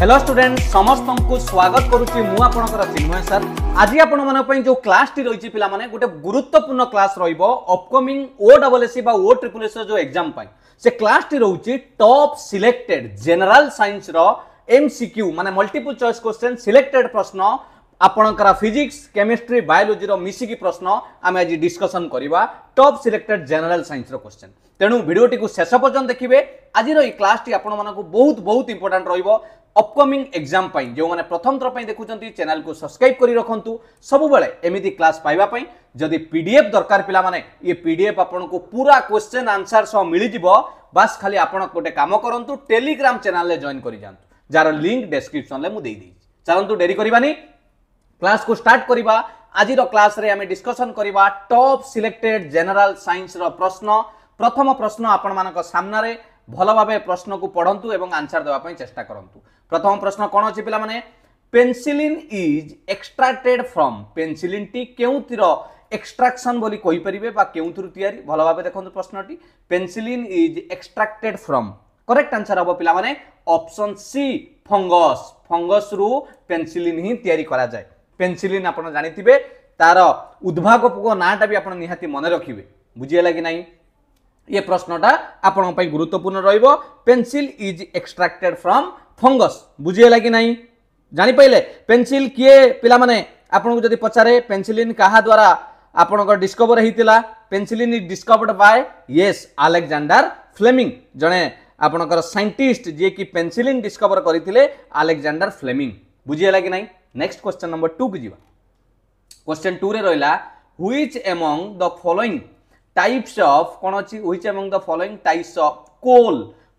Hello student সমস্ত স্বাগত করুছি মু আপনার চিন্ময় স্যার আজ আপনার যে ক্লাসটি রয়েছে পিলা মানে গোটে গুরুত্বপূর্ণ class রহব upcoming O double S C বা ও ট্রিপল এস যে এক্সাম পাই সে ক্লাসটি রয়েছে টপ সিলেক্টেড জেনারেল সাইন্সর এমসিকিউ মানে মল্টিপল চয়েস কোশ্চেন সিলেক্টেড প্রশ্ন ଆପଣଙ୍କର ଫିଜିକ୍ସ କେମିଷ୍ଟ୍ରି ବାୟୋଲୋଜିର ମିଶିକି ପ୍ରଶ୍ନ ଆମେ ଆଜି ଡିସ୍କସନ୍ କରିବା ଟପ୍ ସିଲେକ୍ଟେଡ୍ ଜେନେରାଲ୍ ସାଇନ୍ସର କ୍ୱେଶ୍ଚନ୍ ତେଣୁ ଭିଡ଼ିଓଟିକୁ ଶେଷ ପର୍ଯ୍ୟନ୍ତ ଦେଖିବେ ଆଜିର ଏହି କ୍ଲାସ୍ଟି ଆପଣମାନଙ୍କୁ ବହୁତ ବହୁତ ଇମ୍ପୋର୍ଟାଣ୍ଟ ରହିବ ଅପକମିଂ ଏକ୍ଜାମ୍ ପାଇଁ ଯେଉଁମାନେ ପ୍ରଥମ ଥର ପାଇଁ ଦେଖୁଛନ୍ତି ଚ୍ୟାନେଲକୁ ସବସ୍କ୍ରାଇବ୍ କରି ରଖନ୍ତୁ ସବୁବେଳେ ଏମିତି କ୍ଲାସ୍ ପାଇବା ପାଇଁ ଯଦି ପି ଡି ଏଫ୍ ଦରକାର ପିଲାମାନେ ଇଏ ପି ଡି ଏଫ୍ ଆପଣଙ୍କୁ ପୁରା କ୍ୱେଶ୍ଚେନ୍ ଆନ୍ସର୍ ସହ ମିଳିଯିବ ବାସ୍ ଖାଲି ଆପଣ ଗୋଟେ କାମ କରନ୍ତୁ ଟେଲିଗ୍ରାମ ଚ୍ୟାନେଲରେ ଜଏନ୍ କରିଯାଆନ୍ତୁ ଯାହାର ଲିଙ୍କ୍ ଡେସ୍କ୍ରିପ୍ସନ୍ରେ ମୁଁ ଦେଇଦେଇଛି ଚାଲନ୍ତୁ ଡେରି କରିବାନି କ୍ଲାସ୍କୁ ଷ୍ଟାର୍ଟ କରିବା ଆଜିର କ୍ଲାସ୍ରେ ଆମେ ଡିସ୍କସନ୍ କରିବା ଟପ୍ ସିଲେକ୍ଟେଡ୍ ଜେନେରାଲ୍ ସାଇନ୍ସର ପ୍ରଶ୍ନ প্রথম প্রশ্ন আপনার সামনে ভালোভাবে প্রশ্নকু পড়ন্তু এবং আনসার দেওয়া চেষ্টা করতু প্রথম প্রশ্ন কোণ অ পিলা মানে পেনসিলিন ইজ এক্সট্রাক্টেড ফ্রম পেনসিলিনটি কেউতির এক্সট্রাকশন বলে কইপারে বা কেউথির তৈরি ভালোভাবে দেখুন প্রশ্নটি penicillin is extracted from correct answer হব পিলা মানে অপশন সি ফঙ্গস ফঙ্গস রু পেনসিলিন হি তৈরি করা যায় পেনসিলিন আপনার জাঁথিবে তার উদ্ভাবক নাঁটা বি আপনার নিহতি মনে রাখবে বুঝিগলা কি না ये प्रश्नटा आपण गुरुत्वपूर्ण रहिबो penicillin is extracted from fungus बुझीगला कि नाही जाणीपारे पेनसिल किए पाने ଆପଣଙ୍କୁ ଯଦି ପଚାରେ ପେନ୍ସିଲିନ୍ କାହା ଦ୍ୱାରା ଆପଣଙ୍କର ଡିସ୍କଭର ହେଇଥିଲା penicillin is discovered by yes Alexander Fleming ଜଣେ ଆପଣଙ୍କର ସାଇଣ୍ଟିଷ୍ଟ ଯିଏକି ପେନ୍ସିଲିନ୍ ଡିସ୍କଭର କରିଥିଲେ ଆଲେକ୍ଜାଣ୍ଡାର ଫ୍ଲେମିଂ ବୁଝିହେଲା କି ନାହିଁ ନେକ୍ସଟ କ୍ୱେଶ୍ଚନ୍ ନମ୍ବର ଟୁକୁ ଯିବା କ୍ୱେଶ୍ଚନ୍ ଟୁରେ ରହିଲା which among the following types of कौन अच्छी which among the following types of coal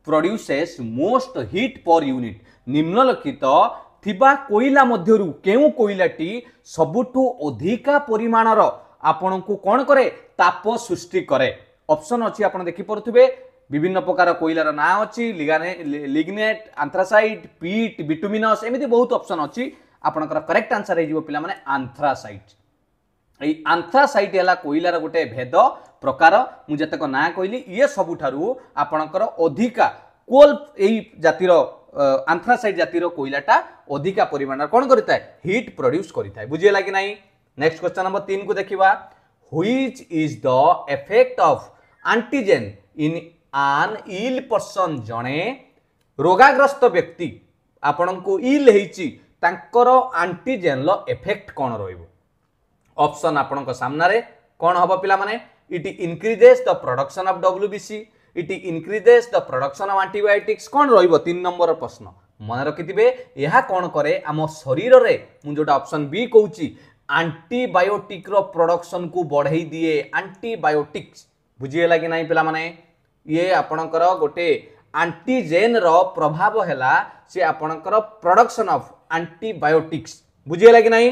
produces most heat per unit নিম্নলিখিত ଥିବା କୋଇଲା ମଧ୍ୟରୁ କେଉଁ କୋଇଲାଟି ସବୁଠୁ ଅଧିକା ପରିମାଣର ଆପଣଙ୍କୁ କ'ଣ କରେ ତାପ ସୃଷ୍ଟି କରେ ଅପସନ୍ ଅଛି ଆପଣ ଦେଖିପାରୁଥିବେ ବିଭିନ୍ନ ପ୍ରକାର କୋଇଲାର ନାଁ ଅଛି ଲିଗ୍ନେଟ୍ ଆନ୍ଥ୍ରାସାଇଟ୍ ପିଟ୍ ବିଟୁମିନସ୍ ଏମିତି ବହୁତ ଅପସନ୍ ଅଛି ଆପଣଙ୍କର କରେକ୍ଟ ଆନ୍ସର୍ ହେଇଯିବ ପିଲାମାନେ ଆନ୍ଥ୍ରାସାଇଟ୍ এই আন্থ্রাসাইট হল কোইলার গোটে ভেদ ପ୍ରକାର ମୁଁ ଯେତେକ ନାଁ କହିଲି ଇଏ ସବୁଠାରୁ ଆପଣଙ୍କର ଅଧିକା କୋଲ୍ ଏଇ ଜାତିର ଆନ୍ଥ୍ରାସାଇଟ୍ ଜାତିର କୋଇଲାଟା ଅଧିକା ପରିମାଣର କ'ଣ କରିଥାଏ ହିଟ୍ ପ୍ରଡ୍ୟୁସ୍ କରିଥାଏ ବୁଝିହେଲା କି ନାହିଁ ନେକ୍ସଟ କ୍ୱେଶ୍ଚନ୍ ନମ୍ବର ତିନିକୁ ଦେଖିବା which is the effect of antigen in an ill person ଜଣେ ରୋଗାଗ୍ରସ୍ତ ବ୍ୟକ୍ତି ଆପଣଙ୍କୁ ଇଲ୍ ହେଇଛି ତାଙ୍କର ଆଣ୍ଟିଜେନ୍ର ଏଫେକ୍ଟ କ'ଣ ରହିବ ଅପସନ୍ ଆପଣଙ୍କ ସାମ୍ନାରେ କ'ଣ ହେବ ପିଲାମାନେ it increases the production of WBC, it increases the production of antibiotics. कौन रहिबो तीन नंबर प्रश्न मन रखिथिबे ଏହା କ'ଣ କରେ ଆମ ଶରୀରରେ ମୁଁ ଯୋଉଟା ଅପସନ୍ ବି କହୁଛି ଆଣ୍ଟିବାୟୋଟିକ୍ର ପ୍ରଡକ୍ସନ୍କୁ ବଢ଼େଇ ଦିଏ ଆଣ୍ଟିବାୟୋଟିକ୍ସ ବୁଝିହେଲା କି ନାହିଁ ପିଲାମାନେ ଇଏ ଆପଣଙ୍କର ଗୋଟେ ଆଣ୍ଟିଜେନ୍ର ପ୍ରଭାବ ହେଲା ସେ ଆପଣଙ୍କର ପ୍ରଡକ୍ସନ୍ ଅଫ୍ ଆଣ୍ଟିବାୟୋଟିକ୍ସ ବୁଝିହେଲା କି ନାହିଁ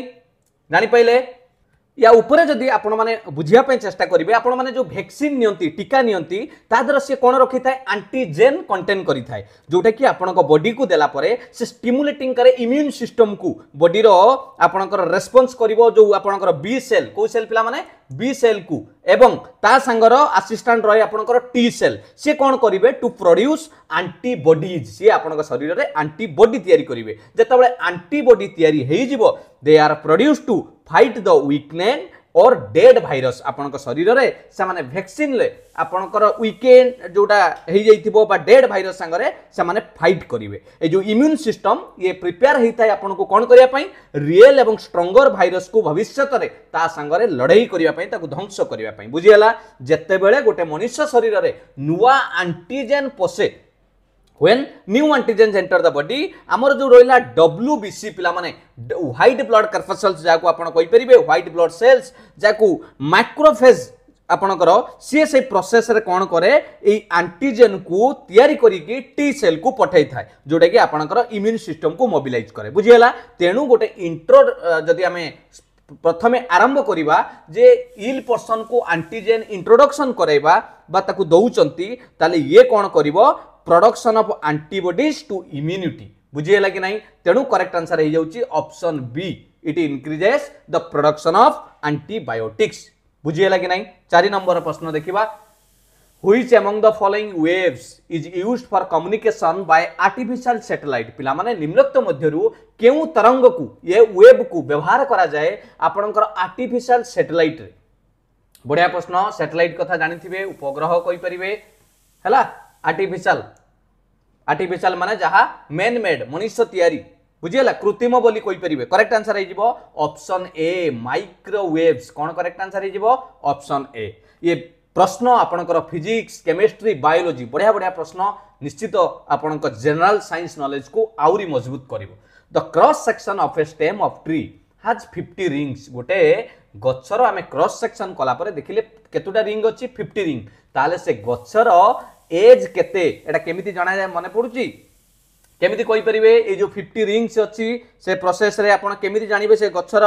ଜାଣିପାରିଲେ ୟା ଉପରେ ଯଦି ଆପଣମାନେ ବୁଝିବା ପାଇଁ ଚେଷ୍ଟା କରିବେ ଆପଣମାନେ ଯେଉଁ ଭ୍ୟାକ୍ସିନ୍ ନିଅନ୍ତି ଟୀକା ନିଅନ୍ତି ତା ଦ୍ୱାରା ସିଏ କ'ଣ ରଖିଥାଏ ଆଣ୍ଟିଜେନ୍ କଣ୍ଟେନ୍ କରିଥାଏ ଯେଉଁଟାକି ଆପଣଙ୍କ ବଡିକୁ ଦେଲା ପରେ ସେ ଷ୍ଟିମୁଲେଟିଂ କରେ ଇମ୍ୟୁନ୍ ସିଷ୍ଟମକୁ ବଡିର ଆପଣଙ୍କର ରେସ୍ପନ୍ସ କରିବ ଯେଉଁ ଆପଣଙ୍କର ବି ସେଲ୍ କେଉଁ ସେଲ୍ ପିଲାମାନେ ବି ସେଲ୍କୁ ଏବଂ ତା ସାଙ୍ଗର ଆସିଷ୍ଟାଣ୍ଟ ରହେ ଆପଣଙ୍କର ଟି ସେଲ୍ ସିଏ କ'ଣ କରିବେ ଟୁ ପ୍ରଡ୍ୟୁସ୍ ଆଣ୍ଟିବଡିଜ୍ ସିଏ ଆପଣଙ୍କ ଶରୀରରେ ଆଣ୍ଟିବଡି ତିଆରି କରିବେ ଯେତେବେଳେ ଆଣ୍ଟିବଡି ତିଆରି ହେଇଯିବ they are produce to fight the weakened or dead virus ଆପଣଙ୍କ ଶରୀରରେ ସେମାନେ ଭ୍ୟାକ୍ସିନ୍ରେ ଆପଣଙ୍କର ୱିକେଣ୍ଡ ଯେଉଁଟା ହେଇଯାଇଥିବ ବା ଡେଡ୍ ଭାଇରସ୍ ସାଙ୍ଗରେ ସେମାନେ ଫାଇଟ୍ କରିବେ ଏ ଯେଉଁ ଇମ୍ୟୁନ୍ ସିଷ୍ଟମ୍ ଇଏ ପ୍ରିପେୟାର ହେଇଥାଏ ଆପଣଙ୍କୁ କ'ଣ କରିବା ପାଇଁ ରିଏଲ୍ ଏବଂ ଷ୍ଟ୍ରଙ୍ଗର ଭାଇରସ୍କୁ ଭବିଷ୍ୟତରେ ତା ସାଙ୍ଗରେ ଲଢ଼େଇ କରିବା ପାଇଁ ତାକୁ ଧ୍ୱଂସ କରିବା ପାଇଁ ବୁଝିଗଲା ଯେତେବେଳେ ଗୋଟେ ମଣିଷ ଶରୀରରେ ନୂଆ ଆଣ୍ଟିଜେନ୍ ପଶେ when new antigens enter the body amar jo roila wbc pila mane white blood corpuscles ja ko apan koi peribe white blood cells ja ko macrophage ଆପଣଙ୍କର ସିଏ ସେଇ ପ୍ରୋସେସରେ କ'ଣ କରେ ଏଇ ଆଣ୍ଟିଜେନ୍କୁ ତିଆରି କରିକି ଟି ସେଲ୍କୁ ପଠାଇଥାଏ ଯେଉଁଟାକି ଆପଣଙ୍କର ଇମ୍ୟୁନ୍ ସିଷ୍ଟମ୍କୁ ମୋବିଲାଇଜ୍ କରେ ବୁଝିହେଲା ତେଣୁ ଗୋଟେ ଇଣ୍ଟ୍ରୋ ଯଦି ଆମେ ପ୍ରଥମେ ଆରମ୍ଭ କରିବା ଯେ ଇଲ୍ ପର୍ସନ୍କୁ ଆଣ୍ଟିଜେନ୍ ଇଣ୍ଟ୍ରୋଡକ୍ସନ୍ କରାଇବା ବା ତାକୁ ଦେଉଛନ୍ତି ତାହେଲେ ଇଏ କ'ଣ କରିବ production of antibodies to immunity बुझे कि ना तेणु correct answer option B it increases the production of antibiotics बुझेगा कि ना चार नंबर प्रश्न देखा which among the following waves is use for communication by artificial satellite पे निम्नक्त मध्य क्यों तरंग को ये वेब कु व्यवहार कराए आपणकर आर्टिफिशियाल सैटेलैट्रे बढ़िया प्रश्न सैटेलैट कथा जानते हैं उपग्रह कहींपर है আর্টিফিশিয়াল আর্টিফিশিয়াল মানে যাহা মেন মেড মনুষ্য তৈরি বুঝিলা কৃত্রিম বলে কইপারে করেক্ট আনসার হয়ে অপশন এ মাইক্রোওয়েভস কোণ করেক্ট আনসার হয়ে অপশন এ ইয়ে প্রশ্ন আপনার ফিজিক্স কেমিস্ট্রি বায়োলোজি বড়িয়া বড়িয়া প্রশ্ন নিশ্চিত আপনার জেনারেল সাইন্স নলেজ কু আহরি মজবুত করব the cross section of a stem of tree has fifty rings গোটে গছর আমি ক্রস সেকশন কলাপরে দেখলে কতটা রিং অছি ফিফটি রিং তাহলে সে গছর एज केते एटा केमिति जाना जाय मने पडुची केमिति कहि परिबे ए जो 50 रिंग्स अछि से प्रोसेस रे आपण केमिति जानिबे से गछर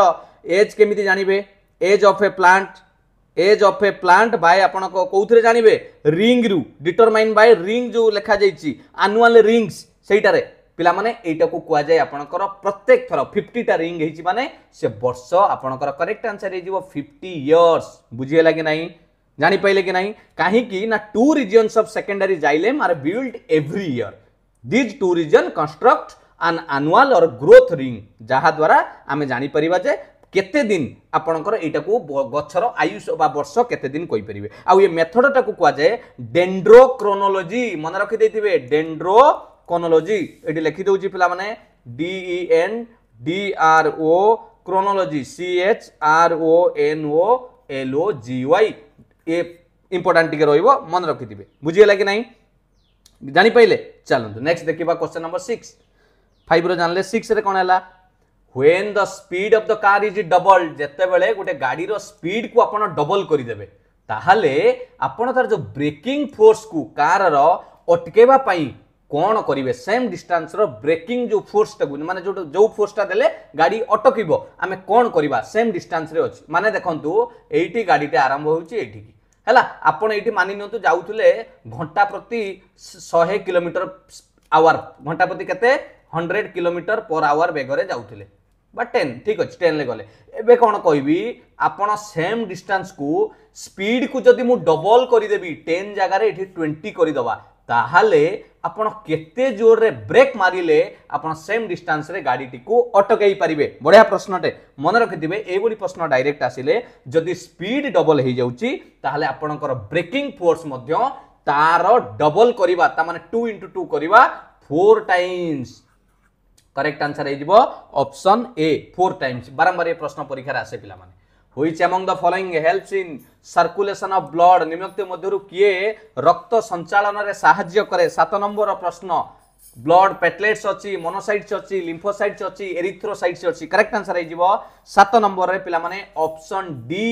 एज केमिति जानिबे age of a plant age of a plant by आपण कोउथरे जानिबे रिंग रु डिटरमाइन बाय रिंग जो लेखा जाईची एनुअल रिंग्स सेइटारे ପିଲା ମାନେ ଏଇଟାକୁ କୁହାଯାଏ ଆପଣଙ୍କର ପ୍ରତ୍ୟେକ ଥର ଫିଫ୍ଟିଟା ରିଙ୍ଗ से वर्ष ସେ ବର୍ଷ ଆପଣଙ୍କର କରେକ୍ଟ ଆନ୍ସର ହେଇଯିବ ଫିଫ୍ଟି ଇୟର୍ସ ବୁଝିହେଲା କି ନାହିଁ ଜାଣିପାରିଲେ କି ନାହିଁ କାହିଁକି ନା two regions of secondary xylem are built every year these two region construct an annual or growth ring ଯାହାଦ୍ୱାରା ଆମେ ଜାଣିପାରିବା ଯେ କେତେ ଦିନ ଆପଣଙ୍କର ଏଇଟାକୁ ଗଛର ଆୟୁଷ ବା ବର୍ଷ କେତେ ଦିନ କହିପାରିବେ ଆଉ ଏ ମେଥଡ଼ଟାକୁ କୁହାଯାଏ ଡେଣ୍ଡ୍ରୋ କ୍ରୋନୋଲୋଜି ମନେ ରଖିଦେଇଥିବେ ଡେଣ୍ଡ୍ରୋ କ୍ରୋନୋଲୋଜି ଏଠି ଲେଖିଦେଉଛି ପିଲାମାନେ D E N D R O chronology C H R O N O L O G Y ଏ ଇମ୍ପୋର୍ଟାଣ୍ଟ ଟିକେ ରହିବ ମନେ ରଖିଥିବେ ବୁଝିଗଲା କି ନାହିଁ ଜାଣିପାରିଲେ ଚାଲନ୍ତୁ ନେକ୍ସଟ ଦେଖିବା କ୍ୱେଶ୍ଚନ୍ ନମ୍ବର ସିକ୍ସ ଫାଇଭ୍ର ଜାଣିଲେ ସିକ୍ସରେ କ'ଣ ହେଲା when the speed of the car is double ଯେତେବେଳେ ଗୋଟେ ଗାଡ଼ିର ସ୍ପିଡ୍କୁ ଆପଣ ଡବଲ କରିଦେବେ ତାହେଲେ ଆପଣ ତାର ଯେଉଁ ବ୍ରେକିଂ ଫୋର୍ସକୁ କାର୍ର ଅଟକେଇବା ପାଇଁ କ'ଣ କରିବେ ସେମ୍ ଡିଷ୍ଟାନ୍ସର ବ୍ରେକିଂ ଯେଉଁ ଫୋର୍ସଟାକୁ ମାନେ ଯେଉଁ ଯେଉଁ ଫୋର୍ସଟା ଦେଲେ ଗାଡ଼ି ଅଟକିବ ଆମେ କ'ଣ କରିବା ସେମ୍ ଡିଷ୍ଟାନ୍ସରେ ଅଛି ମାନେ ଦେଖନ୍ତୁ ଏଇଠି ଗାଡ଼ିଟା ଆରମ୍ଭ ହେଉଛି ଏଇଠିକି ହେଲା ଆପଣ ଏଇଠି ମାନି ନିଅନ୍ତୁ ଯାଉଥିଲେ ଘଣ୍ଟା ପ୍ରତି ଶହେ କିଲୋମିଟର ଆୱାର ଘଣ୍ଟା ପ୍ରତି କେତେ ହଣ୍ଡ୍ରେଡ଼ କିଲୋମିଟର ପର୍ ଆୱାର ବେଗରେ ଯାଉଥିଲେ ବା ଟେନ୍ ଠିକ୍ ଅଛି ଟେନ୍ରେ ଗଲେ ଏବେ କ'ଣ କହିବି ଆପଣ ସେମ୍ ଡିଷ୍ଟାନ୍ସକୁ ସ୍ପିଡ଼କୁ ଯଦି ମୁଁ ଡବଲ୍ କରିଦେବି ଟେନ୍ ଜାଗାରେ ଏଠି ଟ୍ୱେଣ୍ଟି କରିଦେବା ତାହେଲେ ଆପଣ କେତେ ଜୋରରେ ବ୍ରେକ୍ ମାରିଲେ ଆପଣ ସେମ୍ ଡିଷ୍ଟାନ୍ସରେ ଗାଡ଼ିଟିକୁ ଅଟକାଇ ପାରିବେ ବଢ଼ିଆ ପ୍ରଶ୍ନଟେ ମନେ ରଖିଥିବେ ଏଇଭଳି ପ୍ରଶ୍ନ ଡାଇରେକ୍ଟ ଆସିଲେ ଯଦି ସ୍ପିଡ୍ ଡବଲ୍ ହେଇଯାଉଛି ତାହେଲେ ଆପଣଙ୍କର ବ୍ରେକିଂ ଫୋର୍ସ ମଧ୍ୟ ତାର ଡବଲ୍ କରିବା ତା ମାନେ ଟୁ ଇଣ୍ଟୁ ଟୁ କରିବା ଫୋର୍ ଟାଇମ୍ସ କରେକ୍ଟ ଆନ୍ସର୍ ହେଇଯିବ ଅପସନ୍ ଏ ଫୋର୍ ଟାଇମ୍ସ ବାରମ୍ବାର ଏ ପ୍ରଶ୍ନ ପରୀକ୍ଷାରେ ଆସେ ପିଲାମାନେ which among the following helps in circulation of blood নিম্নোক্ত মধ্যরু কিয়ে রক্ত সঞ্চালনরে সাহায্য করে সাত নম্বর প্রশ্ন ব্লড প্যাটলেটস অছি মনোসাইটস অছি লিম্ফোসাইটস অছি এরিথ্রোসাইটস অছি করেক্ট আনসার হয়ে যাব সাত নম্বরের পিলামানে অপশন ডি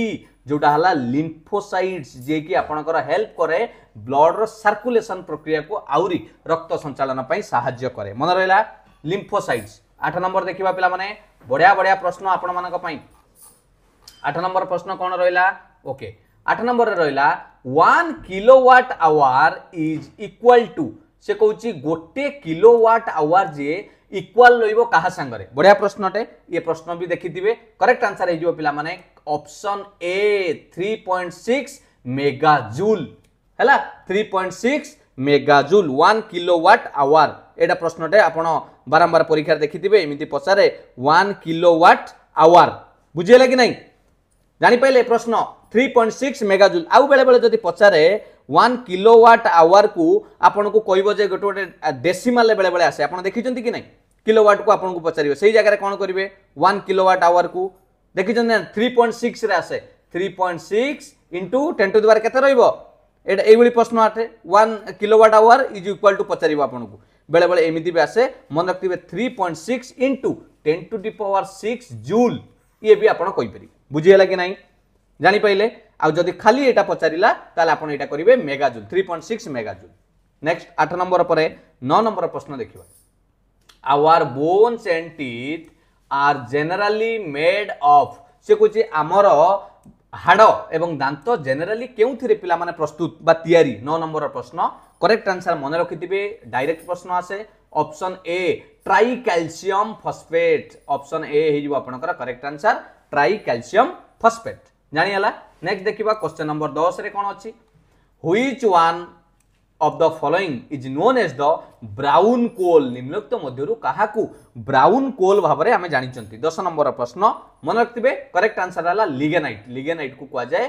যেটা হল লিম্ফোসাইটস যে কি আপনার হেল্প করে ব্লডর সার্কুলেশন প্রক্রিয়াকে আহরি রক্ত সঞ্চালন পাই সাহায্য করে মনে রহিলা লিম্ফোসাইটস আট নম্বর দেখিবা পিলামানে বড়িয়া বড়িয়া প্রশ্ন আপনার आठ नंबर प्रश्न कौन रहा ओके आठ नंबर रहा one kilowatt hour is equal to से कौन गोटे किलोवाट आवर जे इक्वाल रहा क्या सांगे बढ़िया प्रश्नटे ये प्रश्न भी देखिथे करेक्ट आंसर हो पाने option A three point six megajoule है three point six megajoule one kilowatt hour ଏଇଟା ପ୍ରଶ୍ନଟେ ଆପଣ ବାରମ୍ବାର ପରୀକ୍ଷାରେ ଦେଖିଥିବେ ଏମିତି ପଚାରେ ୱାନ୍ କିଲୋୱାଟ୍ ଆୱାର ବୁଝିହେଲା କି ନାହିଁ ଜାଣିପାରିଲେ ପ୍ରଶ୍ନ থ্রি পয়েন্ট সিক্স মেগাজুল আউ বেড়ে বেড়ে যদি পচারে ওয়ান কিলোওয়াট আওয়ারকু আপনার কহব যে গোটে গোটে ডেসিমাল বেড়ে বেড়ে আসে আপনার দেখিছেন কি না কিলোওয়াটকু আপনার পচার সেই জায়গায় কোণ করবে ওয়ান কিলোওয়াট আওয়ারকু দেখিছেন না থ্রি পয়েন্ট সিক্সরে আসে three point six into ten to দেবার কেতে রহব এটা এইভাবে প্রশ্ন আটে one kilowatt hour is equal to পচার আপনার বেড়ে বেড়ে এমিতি বি আসে মনে রাখবে three point six into ten to the power six joule ইয়ে বি আপনার কইপারে ବୁଝିହେଲା କି ନାହିଁ ଜାଣିପାରିଲେ ଆଉ ଯଦି ଖାଲି ଏଇଟା ପଚାରିଲା ତାହେଲେ ଆପଣ ଏଇଟା କରିବେ megajoule three point six megajoule next ଆଠ ନମ୍ବର ପରେ ନଅ ନମ୍ବର ପ୍ରଶ୍ନ ଦେଖିବା our bones and teeth are generally made of ସେ କହୁଛି ଆମର ହାଡ଼ ଏବଂ ଦାନ୍ତ ଜେନେରାଲି କେଉଁଥିରେ ପିଲାମାନେ ପ୍ରସ୍ତୁତ ବା ତିଆରି ନଅ ନମ୍ବର ପ୍ରଶ୍ନ କରେକ୍ଟ ଆନ୍ସର ମନେ ରଖିଥିବେ ଡାଇରେକ୍ଟ ପ୍ରଶ୍ନ ଆସେ option A tricalcium phosphate option A ହେଇଯିବ ଆପଣଙ୍କର correct answer try calcium phosphate जानीगला नेक्स्ट देखा क्वेश्चन नंबर दस रे कौन अच्छी which one of the following is known as the brown coal নিম্নোক্ত মধ্যরু কাহাকু ব্রাউন কোল ভাবে আমি জাঁচি দশ নম্বর প্রশ্ন মনে রাখবে করেক্ট আনসার হল লিগেনাইট লিগেনাইট কু কুযায়ে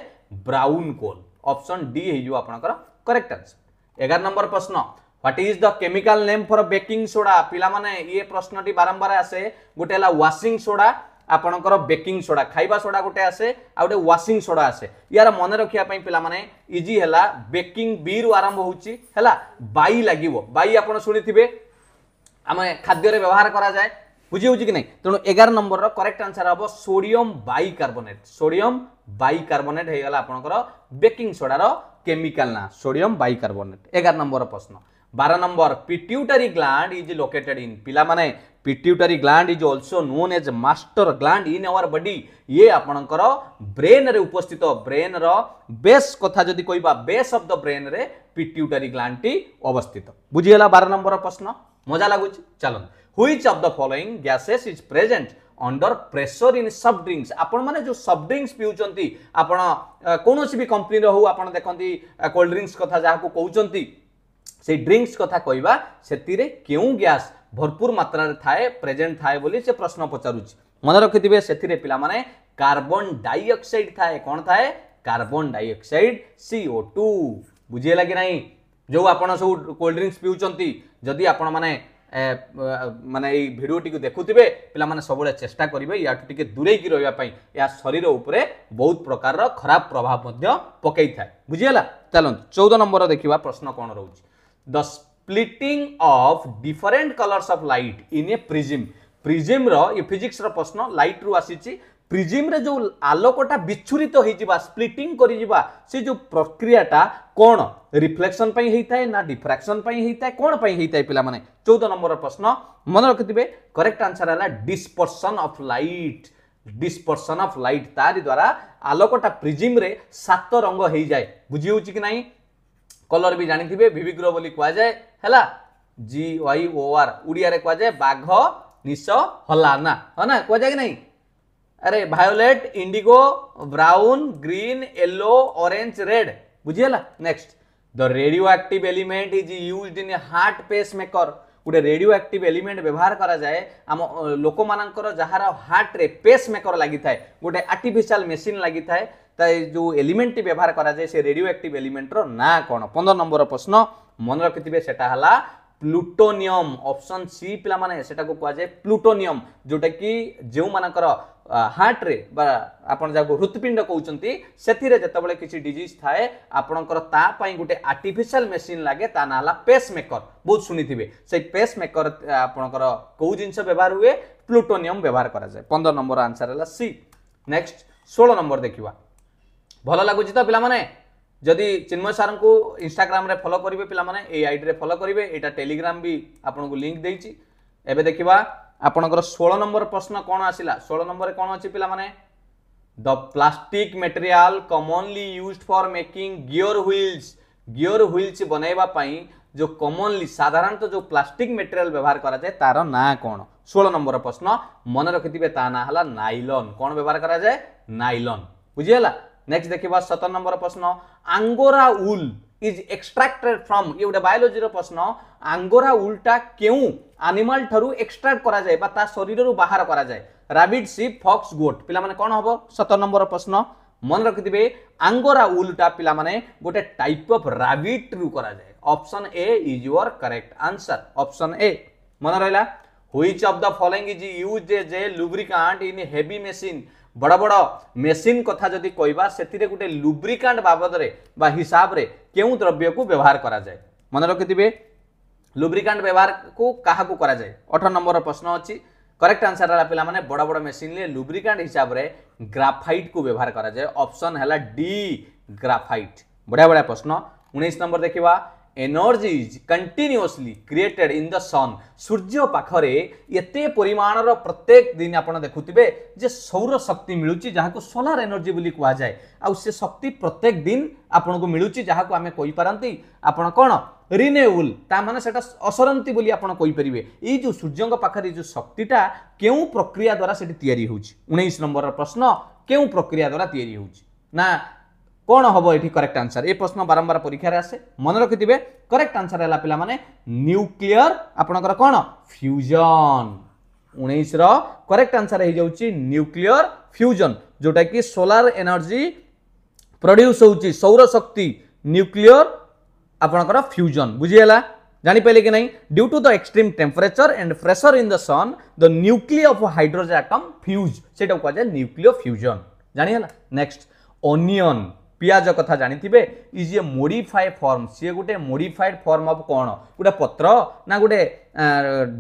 ব্রাউন কোল অপশন ডি হয়ে আপনার করেক্ট আনসার এগার নম্বর প্রশ্ন what is the chemical name for baking soda পিলা মানে ইয়ে প্রশ্নটি বারম্বার আসে গোটে হল ওয়াশিং সোডা ଆପଣଙ୍କର ବେକିଂ ସୋଡ଼ା ଖାଇବା ସୋଡ଼ା ଗୋଟେ ଆସେ ଆଉ ଗୋଟେ ୱାସିଂ ସୋଡ଼ା ଆସେ ୟାର ମନେ ରଖିବା ପାଇଁ ପିଲାମାନେ ଇଜି ହେଲା ବେକିଂ ବିରୁ ଆରମ୍ଭ ହେଉଛି ହେଲା ବାଇ ଲାଗିବ ବାଇ ଆପଣ ଶୁଣିଥିବେ ଆମେ ଖାଦ୍ୟରେ ବ୍ୟବହାର କରାଯାଏ ବୁଝି ହେଉଛି କି ନାହିଁ ତେଣୁ ଏଗାର ନମ୍ବରର କରେକ୍ଟ ଆନ୍ସର ହେବ ସୋଡ଼ିୟମ୍ ବାଇକାର୍ବୋନେଟ୍ ସୋଡ଼ିୟମ୍ ବାଇକାର୍ବୋନେଟ୍ ହେଇଗଲା ଆପଣଙ୍କର ବେକିଂ ସୋଡ଼ାର କେମିକାଲ ନା ସୋଡ଼ିୟମ୍ ବାଇକାର୍ବୋନେଟ୍ ଏଗାର ନମ୍ବର ପ୍ରଶ୍ନ ବାର number pituitary gland is located in ପିଲାମାନେ pituitary gland is also known as master gland in our body ये आपणकर ब्रेन रे उपस्थित ब्रेन रो बेस कथा जदि कहबा बेस ऑफ द ब्रेन रे पिट्यूटरी ग्लैंड टी अवस्थित बुझीगला 12 नंबर प्रश्न मजा लागुच चलन which of the following gases is present under pressure in sub drinks आपण मैंने जो सब ड्रिंक्स पिउचंती आपण कोनोसी भी कंपनी रो आपण देखंती कोल्ड ड्रिंक्स कथा जाहा को कहउचंती से ड्रिंक्स कथा कहवा से क्यों गैस भरपूर मात्रा थाए प्रेजेंट थाए बोली से प्रश्न पचारुच मन रखिथे से पाने कार्बन डाइअक्साइड थाए कौन थाए कार्बन डाइअक्साइड सीओ टू बुझेगा कि ना जो आपण सब कोल्ड ड्रिंक्स पिउंट जदि आपण मैंने माने ये भिडटी को देखुवे पे सब चेषा करेंगे या दूरे की रही शरीर उपर बहुत प्रकार खराब प्रभाव पकई थाए बुझीगला चलत चौदह नंबर देखा प्रश्न कौन रोच the splitting of different colours of light in a prism ପ୍ରିଜିମ୍ର ଏ ଫିଜିକ୍ସର ପ୍ରଶ୍ନ ଲାଇଟ୍ରୁ ଆସିଛି ପ୍ରିଜିମ୍ରେ ଯେଉଁ ଆଲୋକଟା ବିଚ୍ଛୁରିତ ହେଇଯିବା ସ୍ପ୍ଲିଟିଂ କରିଯିବା ସେ ଯେଉଁ ପ୍ରକ୍ରିୟାଟା କ'ଣ ରିଫ୍ଲେକ୍ସନ୍ ପାଇଁ ହେଇଥାଏ ନା ଡିଫ୍ରାକ୍ସନ୍ ପାଇଁ ହେଇଥାଏ କ'ଣ ପାଇଁ ହେଇଥାଏ ପିଲାମାନେ ଚଉଦ ନମ୍ବର ପ୍ରଶ୍ନ ମନେ ରଖିଥିବେ କରେକ୍ଟ ଆନ୍ସର୍ ହେଲା dispersion of light dispersion of light ତାରି ଦ୍ୱାରା ଆଲୋକଟା ପ୍ରିଜିମ୍ରେ ସାତ ରଙ୍ଗ ହେଇଯାଏ ବୁଝି ହେଉଛି କି ନାହିଁ कलर भी জাঁথিবে ভিভিগ্রহ বলে কুযায়ে হল জি ওয়াই ও আর ওড়িয়ার কুযায়ে বাঘ নিশ হলা না হ্যাঁ না কুযায়ে কি না আরে violet indigo brown green yellow orange red বুঝিগলা the radioactive element is use in heart pacemaker गोटे रेडियो आक्टिव एलिमेंट व्यवहार कराए आम लोक मान जार हार्ट्रे पेस मेकर लगी थाए गोटे आर्टिफिशियल मेसीन लगी তা যে এলিমেন্টটি ব্যবহার করা যায় সে রেডিও আক্টিভ এলিমেন্টর না কোণ পনেরো নম্বর প্রশ্ন মনে রাখিবে সেটা হল প্লুটোনিয়ম অপশন সি পিলামানে সেটা কুযায়ে প্লুটোনিয়ম যেটা কি যে ହାର୍ଟରେ ବା ଆପଣ ଯାହାକୁ ହୃତ୍ପିଣ୍ଡ କହୁଛନ୍ତି ସେଥିରେ ଯେତେବେଳେ କିଛି ଡିଜିଜ୍ ଥାଏ ଆପଣଙ୍କର ତା ପାଇଁ ଗୋଟେ ଆର୍ଟିଫିସିଆଲ ମେସିନ୍ ଲାଗେ ତା ନାଁ ହେଲା ପେସ୍ ମେକର ବହୁତ ଶୁଣିଥିବେ ସେଇ ପେସ୍ ମେକର ଆପଣଙ୍କର କେଉଁ ଜିନିଷ ବ୍ୟବହାର ହୁଏ ପ୍ଲୁଟୋନିୟମ୍ ବ୍ୟବହାର କରାଯାଏ ପନ୍ଦର ନମ୍ବର ଆନ୍ସର ହେଲା ସି ନେକ୍ସଟ ଷୋହଳ ନମ୍ବର ଦେଖିବା ଭଲ ଲାଗୁଛି ତ ପିଲାମାନେ ଯଦି ଚିନ୍ମୟ ସାର୍ଙ୍କୁ ଇନଷ୍ଟାଗ୍ରାମରେ ଫଲୋ କରିବେ ପିଲାମାନେ ଏଇ ଆଇଡ଼ିରେ ଫଲୋ କରିବେ ଏଇଟା ଟେଲିଗ୍ରାମ ବି ଆପଣଙ୍କୁ ଲିଙ୍କ ଦେଇଛି ଏବେ ଦେଖିବା ଆପଣଙ୍କର ଷୋହଳ ନମ୍ବର ପ୍ରଶ୍ନ କ'ଣ ଆସିଲା ଷୋହଳ ନମ୍ବରରେ କ'ଣ ଅଛି ପିଲାମାନେ the plastic material commonly use for making gear wheels gear wheels ବନାଇବା ପାଇଁ ଯେଉଁ କମନଲି ସାଧାରଣତଃ ଯେଉଁ ପ୍ଲାଷ୍ଟିକ୍ ମେଟେରିଆଲ ବ୍ୟବହାର କରାଯାଏ ତାର ନାଁ କ'ଣ ଷୋହଳ ନମ୍ବର ପ୍ରଶ୍ନ ମନେ ରଖିଥିବେ ତା ନାଁ ହେଲା ନାଇଲନ୍ କ'ଣ ବ୍ୟବହାର କରାଯାଏ ନାଇଲନ୍ ବୁଝିହେଲା नेक्स्ट देखा सतर नंबर प्रश्न Angora wool is extracted from ये गोटे बायोलोजी प्रश्न आंगोरा उल्टा क्यों आनिमाल ठारू एक्सट्राक्ट कराए शरीर बाहर कराए राबिड सीप फक्स गोट पिला कौन हम सतर नंबर प्रश्न मन रखिथे आंगोरा उल्टा पिला गोटे टाइप अफ राबिट रु कराए option A is your correct answer option A मन रहा which of the following is use as a lubricant in heavy machine ବଡ଼ ବଡ଼ ମେସିନ୍ କଥା ଯଦି କହିବା ସେଥିରେ ଗୋଟେ ଲୁବ୍ରିକାଣ୍ଟ ବାବଦରେ ବା ହିସାବରେ କେଉଁ ଦ୍ରବ୍ୟକୁ ବ୍ୟବହାର କରାଯାଏ ମନେ ରଖିଥିବେ ଲୁବ୍ରିକାଣ୍ଟ ବ୍ୟବହାରକୁ କାହାକୁ କରାଯାଏ ଅଠର ନମ୍ବରର ପ୍ରଶ୍ନ ଅଛି କରେକ୍ଟ ଆନ୍ସର ହେଲା ପିଲାମାନେ ବଡ଼ ବଡ଼ ମେସିନ୍ରେ ଲୁବ୍ରିକାଣ୍ଟ ହିସାବରେ ଗ୍ରାଫାଇଟ୍କୁ ବ୍ୟବହାର କରାଯାଏ ଅପସନ୍ ହେଲା ଡି ଗ୍ରାଫାଇଟ୍ ବଢ଼ିଆ ବଢ଼ିଆ ପ୍ରଶ୍ନ ଉଣେଇଶ ନମ୍ବର ଦେଖିବା energy is continuously created in the sun सूर्य पाखे एत परिमाणर प्रत्येक दिन आप देखुवे जे सौर शक्ति मिलूँ जहाँ को सोलार एनर्जी बोली कहुए आउ शक्ति प्रत्येक दिन आपन को जहाँ जहाँ आम पारती आप कौन रिन्यूएबल ता मैंने से असरती बोली ये जो सूर्य पाखे जो शक्ति क्यों प्रक्रिया द्वारा से उन्नीस नंबर प्रश्न क्यों प्रक्रिया द्वारा या କ'ଣ ହେବ ଏଠି କରେକ୍ଟ ଆନ୍ସର ଏ ପ୍ରଶ୍ନ ବାରମ୍ବାର ପରୀକ୍ଷାରେ ଆସେ ମନେ ରଖିଥିବେ କରେକ୍ଟ ଆନ୍ସର ହେଲା ପିଲାମାନେ ନ୍ୟୁକ୍ଲିୟର ଆପଣଙ୍କର କ'ଣ ଫ୍ୟୁଜନ୍ ଉଣେଇଶର କରେକ୍ଟ ଆନ୍ସର ହେଇଯାଉଛି ନ୍ୟୁକ୍ଲିୟର ଫ୍ୟୁଜନ୍ ଯେଉଁଟାକି ସୋଲାର ଏନର୍ଜି ପ୍ରଡ୍ୟୁସ୍ ହେଉଛି ସୌରଶକ୍ତି ନ୍ୟୁକ୍ଲିୟର ଆପଣଙ୍କର ଫ୍ୟୁଜନ୍ ବୁଝିହେଲା ଜାଣିପାରିଲେ କି ନାହିଁ due to the extreme temperature and pressure in the sun the nuclei of hydrogen atom fuse ସେଇଟାକୁ କୁହାଯାଏ ନ୍ୟୁକ୍ଲିୟ ଫ୍ୟୁଜନ୍ ଜାଣିହେଲା ନେକ୍ସଟ ଓନିଅନ୍ ପିଆଜ କଥା ଜାଣିଥିବେ ଇଜ୍ ଏ ମୋଡ଼ିଫାଏ ଫର୍ମ ସିଏ ଗୋଟେ ମୋଡ଼ିଫାଏଡ୍ ଫର୍ମ ଅଫ୍ କ'ଣ ଗୋଟେ ପତ୍ର ନା ଗୋଟେ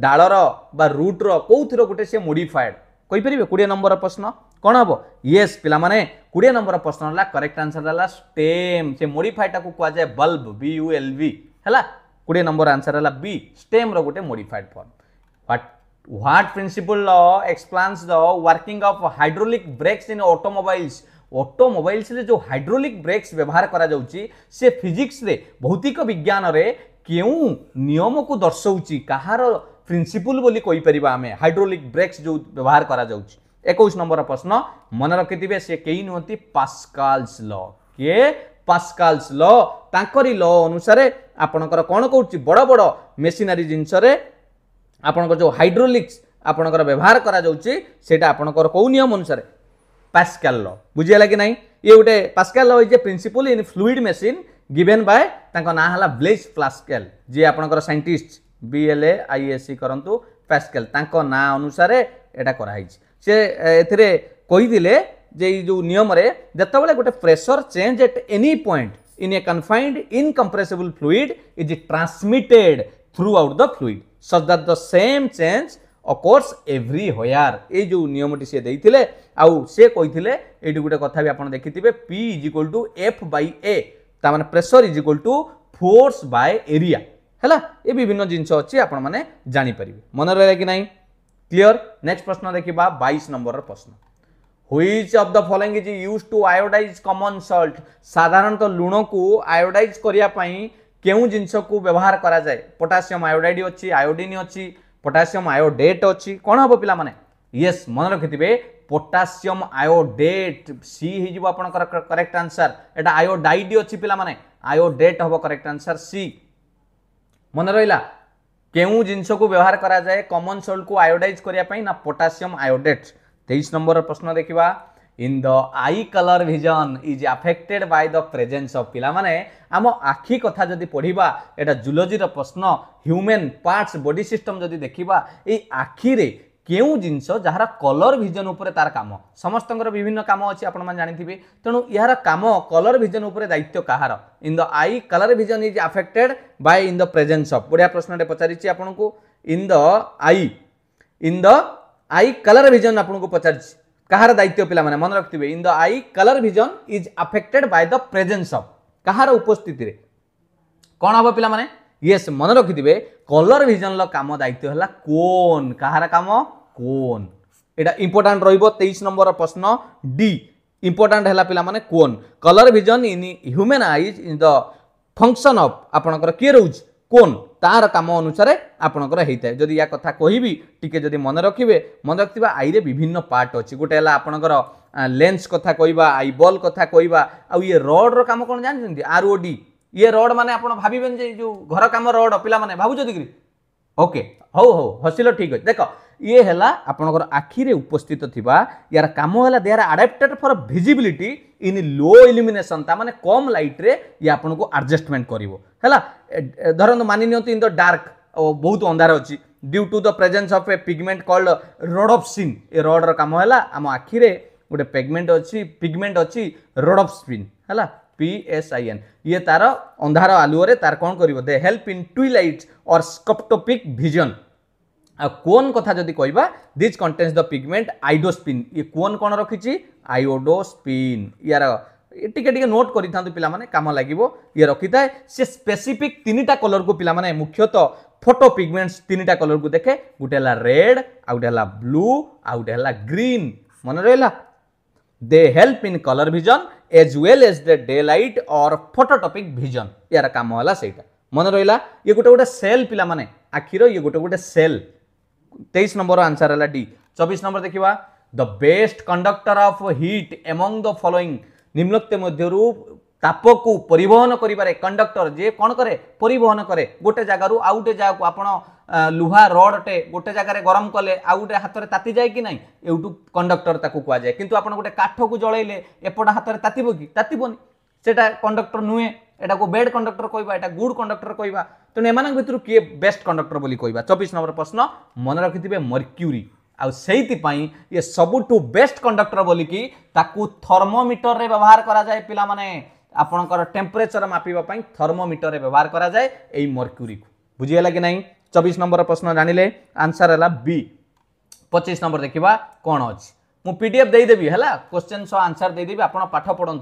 ଡାଳର ବା ରୁଟ୍ର କେଉଁଥିର ଗୋଟେ ସିଏ ମୋଡ଼ିଫାଏଡ୍ କହିପାରିବେ କୋଡ଼ିଏ ନମ୍ବର ପ୍ରଶ୍ନ କ'ଣ ହେବ ୟେସ୍ ପିଲାମାନେ କୋଡ଼ିଏ ନମ୍ବର ପ୍ରଶ୍ନ ହେଲା କରେକ୍ଟ ଆନ୍ସର୍ ହେଲା ଷ୍ଟେମ୍ ସେ ମୋଡ଼ିଫାଏଡ୍ଟାକୁ କୁହାଯାଏ bulb B U L V ହେଲା କୋଡ଼ିଏ ନମ୍ବର ଆନ୍ସର୍ ହେଲା ବି ଷ୍ଟେମ୍ର ଗୋଟେ modified form what what principle law explains the working of hydraulic brakes in automobiles ଅଟୋମୋବାଇଲ୍ସରେ ଯେଉଁ ହାଇଡ୍ରୋଲିକ୍ ବ୍ରେକ୍ସ ବ୍ୟବହାର କରାଯାଉଛି ସେ ଫିଜିକ୍ସରେ ଭୌତିକ ବିଜ୍ଞାନରେ କେଉଁ ନିୟମକୁ ଦର୍ଶାଉଛି କାହାର ପ୍ରିନ୍ସିପୁଲ୍ ବୋଲି କହିପାରିବା ଆମେ ହାଇଡ୍ରୋଲିକ୍ ବ୍ରେକ୍ସ ଯେଉଁ ବ୍ୟବହାର କରାଯାଉଛି ଏକୋଇଶ ନମ୍ବର ପ୍ରଶ୍ନ ମନେ ରଖିଥିବେ ସେ କେହି ନୁହନ୍ତି ପାସ୍କାଲ୍ସ ଲ କିଏ ପାସ୍କାଲ୍ସ ଲ ତାଙ୍କରି ଲ ଅନୁସାରେ ଆପଣଙ୍କର କ'ଣ କହୁଛି ବଡ଼ ବଡ଼ ମେସିନାରୀ ଜିନିଷରେ ଆପଣଙ୍କର ଯେଉଁ ହାଇଡ୍ରୋଲିକ୍ସ ଆପଣଙ୍କର ବ୍ୟବହାର କରାଯାଉଛି ସେଇଟା ଆପଣଙ୍କର କେଉଁ ନିୟମ ଅନୁସାରେ ପାସ୍କାଲ ଲ ବୁଝିଗଲା କି ନାହିଁ ଇଏ ଗୋଟେ Pascal law is a principle in fluid machine given by ତାଙ୍କ ନାଁ ହେଲା ବ୍ଲେଜ୍ ପ୍ଲାସ୍କେଲ ଯିଏ ଆପଣଙ୍କର ସାଇଣ୍ଟିଷ୍ଟ ବିଏଲ୍ଏ ଆଇଏସ୍ସି କରନ୍ତୁ ପ୍ୟାସ୍କେଲ ତାଙ୍କ ନାଁ ଅନୁସାରେ ଏଇଟା କରାହେଇଛି ସେ ଏଥିରେ କହିଥିଲେ ଯେ ଏଇ ଯେଉଁ ନିୟମରେ ଯେତେବେଳେ ଗୋଟେ pressure change at any point in a confined incompressible fluid is transmitted throughout the fluid such that the same change occurs everywhere ଏଇ ଯେଉଁ ନିୟମଟି ସେ ଦେଇଥିଲେ ଆଉ ସେ କହିଥିଲେ ଏଇଠି ଗୋଟେ କଥା ବି ଆପଣ ଦେଖିଥିବେ P is equal to F by A ତାମାନେ pressure is equal to force by area ହେଲା ଏ ବିଭିନ୍ନ ଜିନିଷ ଅଛି ଆପଣମାନେ ଜାଣିପାରିବେ ମନେ ରହିଲା କି ନାହିଁ କ୍ଲିଅର ନେକ୍ସଟ ପ୍ରଶ୍ନ ଦେଖିବା ବାଇଶ ନମ୍ବରର ପ୍ରଶ୍ନ which of the following is use to iodize common salt সাধারণত লুণকু আয়োডাইজ করা কেউ জিনিসক ব্যবহার করা যায় পটাসিয়াম আয়োডাইড অছি আয়োডিন অছি ପଟାସିୟମ୍ ଆୟୋଡେଟ୍ ଅଛି କ'ଣ ହେବ ପିଲାମାନେ ୟେସ୍ ମନେ ରଖିଥିବେ ପୋଟାସିୟମ୍ ଆୟୋଡେଟ୍ ସି ହେଇଯିବ ଆପଣଙ୍କର କରେକ୍ଟ ଆନ୍ସର ଏଇଟା ଆୟୋଡାଇଡ୍ ଅଛି ପିଲାମାନେ ଆୟୋଡେଟ୍ ହେବ କରେକ୍ଟ ଆନ୍ସର ସି ମନେ ରହିଲା କେଉଁ ଜିନିଷକୁ ବ୍ୟବହାର କରାଯାଏ କମନ୍ ସଲ୍ଟକୁ ଆୟୋଡାଇଜ୍ କରିବା ପାଇଁ ନା ପୋଟାସିୟମ୍ ଆୟୋଡେଟ୍ ତେଇଶ ନମ୍ବରର ପ୍ରଶ୍ନ ଦେଖିବା in the eye colour vision is affected by the presence of ପିଲାମାନେ ଆମ ଆଖି କଥା ଯଦି ପଢ଼ିବା ଏଇଟା ଜୁଲୋଜିର ପ୍ରଶ୍ନ ହ୍ୟୁମେନ୍ ପାର୍ଟସ୍ ବଡି ସିଷ୍ଟମ୍ ଯଦି ଦେଖିବା ଏଇ ଆଖିରେ କେଉଁ ଜିନିଷ ଯାହାର କଲର୍ ଭିଜନ୍ ଉପରେ ତାର କାମ ସମସ୍ତଙ୍କର ବିଭିନ୍ନ କାମ ଅଛି ଆପଣମାନେ ଜାଣିଥିବେ ତେଣୁ ଏହାର କାମ କଲର୍ ଭିଜନ୍ ଉପରେ ଦାୟିତ୍ୱ କାହାର in the eye colour vision is affected by in the presence of ବଢ଼ିଆ ପ୍ରଶ୍ନଟେ ପଚାରିଛି ଆପଣଙ୍କୁ in the eye in the eye colour vision ଆପଣଙ୍କୁ ପଚାରିଛି କାହାର ଦାୟିତ୍ୱ ପିଲାମାନେ ମନେ ରଖିଥିବେ in the eye colour vision is affected by the presence of କାହାର ଉପସ୍ଥିତିରେ କ'ଣ ହେବ ପିଲାମାନେ ୟେସ୍ ମନେ ରଖିଥିବେ କଲର୍ ଭିଜନ୍ର କାମ ଦାୟିତ୍ୱ ହେଲା କୋନ୍ କାହାର କାମ କୋନ୍ ଏଇଟା ଇମ୍ପୋର୍ଟାଣ୍ଟ ରହିବ ତେଇଶ ନମ୍ବର ପ୍ରଶ୍ନ ଡି ইম্পর্টাট হল পিলা মানে কোন colour vision in human eyes in the function of আপনার কি রয়েছে কোন ତାହାର କାମ ଅନୁସାରେ ଆପଣଙ୍କର ହେଇଥାଏ ଯଦି ୟା କଥା କହିବି ଟିକେ ଯଦି ମନେ ରଖିବେ ମନେ ରଖିଥିବା ଆଇରେ ବିଭିନ୍ନ ପାର୍ଟ ଅଛି ଗୋଟେ ହେଲା ଆପଣଙ୍କର ଲେନ୍ସ କଥା କହିବା ଆଇ ବଲ୍ କଥା କହିବା ଆଉ ଇଏ ରଡ଼୍ର କାମ କ'ଣ ଜାଣିଛନ୍ତି ଆର୍ ଓ ଡି ଇଏ ରଡ଼୍ ମାନେ ଆପଣ ଭାବିବେନି ଯେ ଯେଉଁ ଘର କାମ ରଡ଼୍ ପିଲାମାନେ ଭାବୁଛନ୍ତି କି ଓକେ ହଉ ହଉ ହସିଲ ଠିକ୍ ଅଛି ଦେଖ ଇଏ ହେଲା ଆପଣଙ୍କର ଆଖିରେ ଉପସ୍ଥିତ ଥିବା ୟାର କାମ ହେଲା they are adapted for visibility in low illumination ତା ମାନେ କମ୍ ଲାଇଟ୍ରେ ଇଏ ଆପଣଙ୍କୁ ଆଡ଼ଜଷ୍ଟମେଣ୍ଟ କରିବ ହେଲା ଧରନ୍ତୁ ମାନିନିଅନ୍ତୁ ଇନ୍ ଦ ଡାର୍କ ବହୁତ ଅନ୍ଧାର ଅଛି due to the presence of a pigment called rhodopsin ଏ ରୋଡ୍ର କାମ ହେଲା ଆମ ଆଖିରେ ଗୋଟେ ପେଗମେଣ୍ଟ ଅଛି ପିଗମେଣ୍ଟ ଅଛି ରୋଡ୍ ଅଫ୍ ସ୍ପିନ୍ ହେଲା ପି ଏସ୍ ଆଇ ଏନ୍ ଇଏ ତାର ଅନ୍ଧାର ଆଲୁଅରେ ତାର କ'ଣ କରିବ they help in twilight or scotopic vision ଆଉ କୋନ୍ କଥା ଯଦି କହିବା ଦିଜ୍ କଣ୍ଟେନ୍ସ ଦ ପିଗମେଣ୍ଟ ଆଇଡୋସ୍ପିନ୍ ଇଏ କୋନ୍ କ'ଣ ରଖିଛି ଆଇଓଡୋସ୍ପିନ୍ ୟାର টিকে টিকে নোট করে পিলামানে কাম লাগিব ইয়ে রকি থাকে সে স্পেসিফিক তিনটা কলর কু পিলামানে মুখ্যত ফটো পিগমেন্টস তিনটা কলর কু দেখে গোটে হল রেড আউটে হল ব্লু আউটে হল গ্রিন মনে রহিলা they help in colour vision as well as the daylight or photopic vision ইয়ার কাম হল সেইটা মনে রহিলা ইয়ে গোটে গোটে সেল পিলামানে আখির ইয়ে গোটে গোটে সেল তেইশ নম্বর আনসার হল ডি চবিশ নম্বর দেখিবা the best conductor of heat among the following নিম্নোক্ত মধ্যরু তাপকু পরিবহন করিবারে কন্ডক্টর যে কোণ করে পরিবহন করে গোটে জায়গারু আউ গোটে জায়গাকু আপনার লুহা রডটে গোটে জায়গায় গরম কলে আউ গোটে হাতরে তাতি যায় কি না এইটু কন্ডক্টর তাকে কুযায় কিন্তু আপনার গোটে কাঠকু জলাইলে এপট হাতরে তাতিব কি তাতিবনি সেটা কন্ডক্টর নুহে এটা বেড কন্ডক্টর কহবা এটা গুড কন্ডক্টর কহবা তেমন এমন ভিতর কিয়ে বেস্ট কন্ডক্টর বলে কহবা চব্বিশ নম্বর প্রশ্ন মনে রাখি মর্ক্যুরি आईपाई ये सबुठू बेस्ट कंडक्टर बोल कि थर्मोमीटर में व्यवहार कराए जाए पिला आपणकर टेम्परेचर मापिबा पई थर्मोमीटर रे व्यवहार कराए यही मर्क्यूरी को बुझियला कि ना 24 नंबर प्रश्न जानिले आंसर हला बी पचिश नंबर देखिबा कोन अछि मु पीडीएफ दे देबी हला क्वेश्चन सह आंसर दे देबी आपण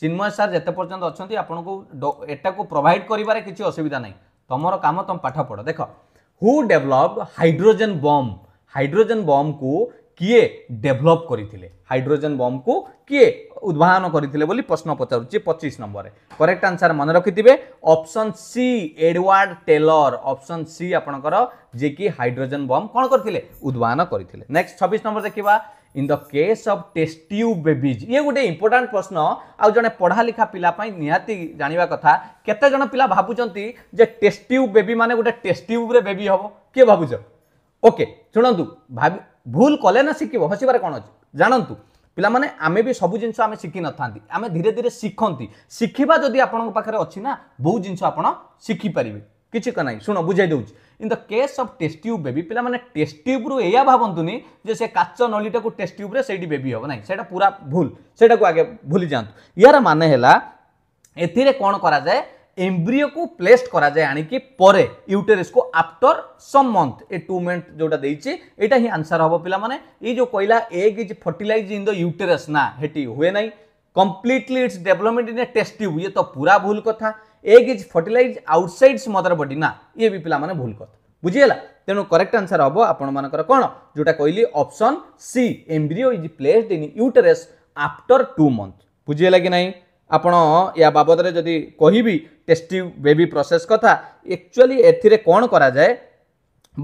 चिन्मय सर जेते पर्यंत अछंती आपणको एटाको प्रोवाइड करिबारे किछि असुविधा नाही तमरो काम तुम पाठ पढ देख who develop hydrogen bomb hydrogen ବମ୍କୁ କିଏ ଡେଭଲପ୍ କରିଥିଲେ ହାଇଡ୍ରୋଜେନ୍ ବମ୍କୁ କିଏ ଉଦ୍ଭାବନ କରିଥିଲେ ବୋଲି ପ୍ରଶ୍ନ ପଚାରୁଛି ପଚିଶ ନମ୍ବରରେ କରେକ୍ଟ ଆନ୍ସର ମନେ ରଖିଥିବେ option C Edward Teller option C ଆପଣଙ୍କର ଯିଏକି ହାଇଡ୍ରୋଜେନ୍ ବମ୍ କ'ଣ କରିଥିଲେ ଉଦ୍ଭାବନ କରିଥିଲେ ନେକ୍ସଟ ଛବିଶ ନମ୍ବର ଦେଖିବା in the case of test tube babies ইয়ে গোটে ইম্পর্টাট প্রশ্ন আউ জনে পড়া লিখা পিলা পাই নিহাতি জানিবা কথা কেতে জন পিলা ভাবুচন্তি যে টেস্ট টিউব বেবি মানে গোটে টেস্ট টিউবরে বেবি হব কে ভাবুছ ওকে ଶୁଣନ୍ତୁ ଭାବି ଭୁଲ କଲେ ନା ଶିଖିବ ହସିବାରେ କ'ଣ ଅଛି ଜାଣନ୍ତୁ ପିଲାମାନେ ଆମେ ବି ସବୁ ଜିନିଷ ଆମେ ଶିଖିନଥାନ୍ତି ଆମେ ଧୀରେ ଧୀରେ ଶିଖନ୍ତି ଶିଖିବା ଯଦି ଆପଣଙ୍କ ପାଖରେ ଅଛି ନା ବହୁ ଜିନିଷ ଆପଣ ଶିଖିପାରିବେ କିଛି କ ନାହିଁ ଶୁଣ ବୁଝାଇ ଦେଉଛି in the case of test tube baby ପିଲାମାନେ ଟେଷ୍ଟ ଟ୍ୟୁବ୍ରୁ ଏଇଆ ଭାବନ୍ତୁନି ଯେ ସେ କାଚ ନଳିଟାକୁ ଟେଷ୍ଟ ଟ୍ୟୁବ୍ରେ ସେଇଠି ବେବି ହେବ ନାହିଁ ସେଇଟା ପୁରା ଭୁଲ ସେଇଟାକୁ ଆଗେ ଭୁଲି ଯାଆନ୍ତୁ ଏହାର ମାନେ ହେଲା ଏଥିରେ କ'ଣ କରାଯାଏ এমব্রিও কু প্লেসড করা যায় আনিকি পরে ইউটেরিস কু আফটর সম মন্থ এ টু মন্থ যেটা দিয়েছি এটা হি আনসার হব পিলা মানে এই যে কইলা egg is fertilize in the uterus না হেটি হুয়ে নাই completely its development in a test ইয়ে তো পুরা ভুল কথা egg is fertilize outsides mother body না ইয়ে বি পিলা মানে ভুল কথা বুঝিগলা তেমন করেক্ট আনসার হব আপনার কোণ যেটা কহিলি option C embryo is placed in uterus after two month বুঝিগলা কি নাই ଆପଣ ୟା ବାବଦରେ ଯଦି କହିବି ଟେଷ୍ଟି ବେବି ପ୍ରୋସେସ୍ କଥା ଏକ୍ଚୁଆଲି ଏଥିରେ କ'ଣ କରାଯାଏ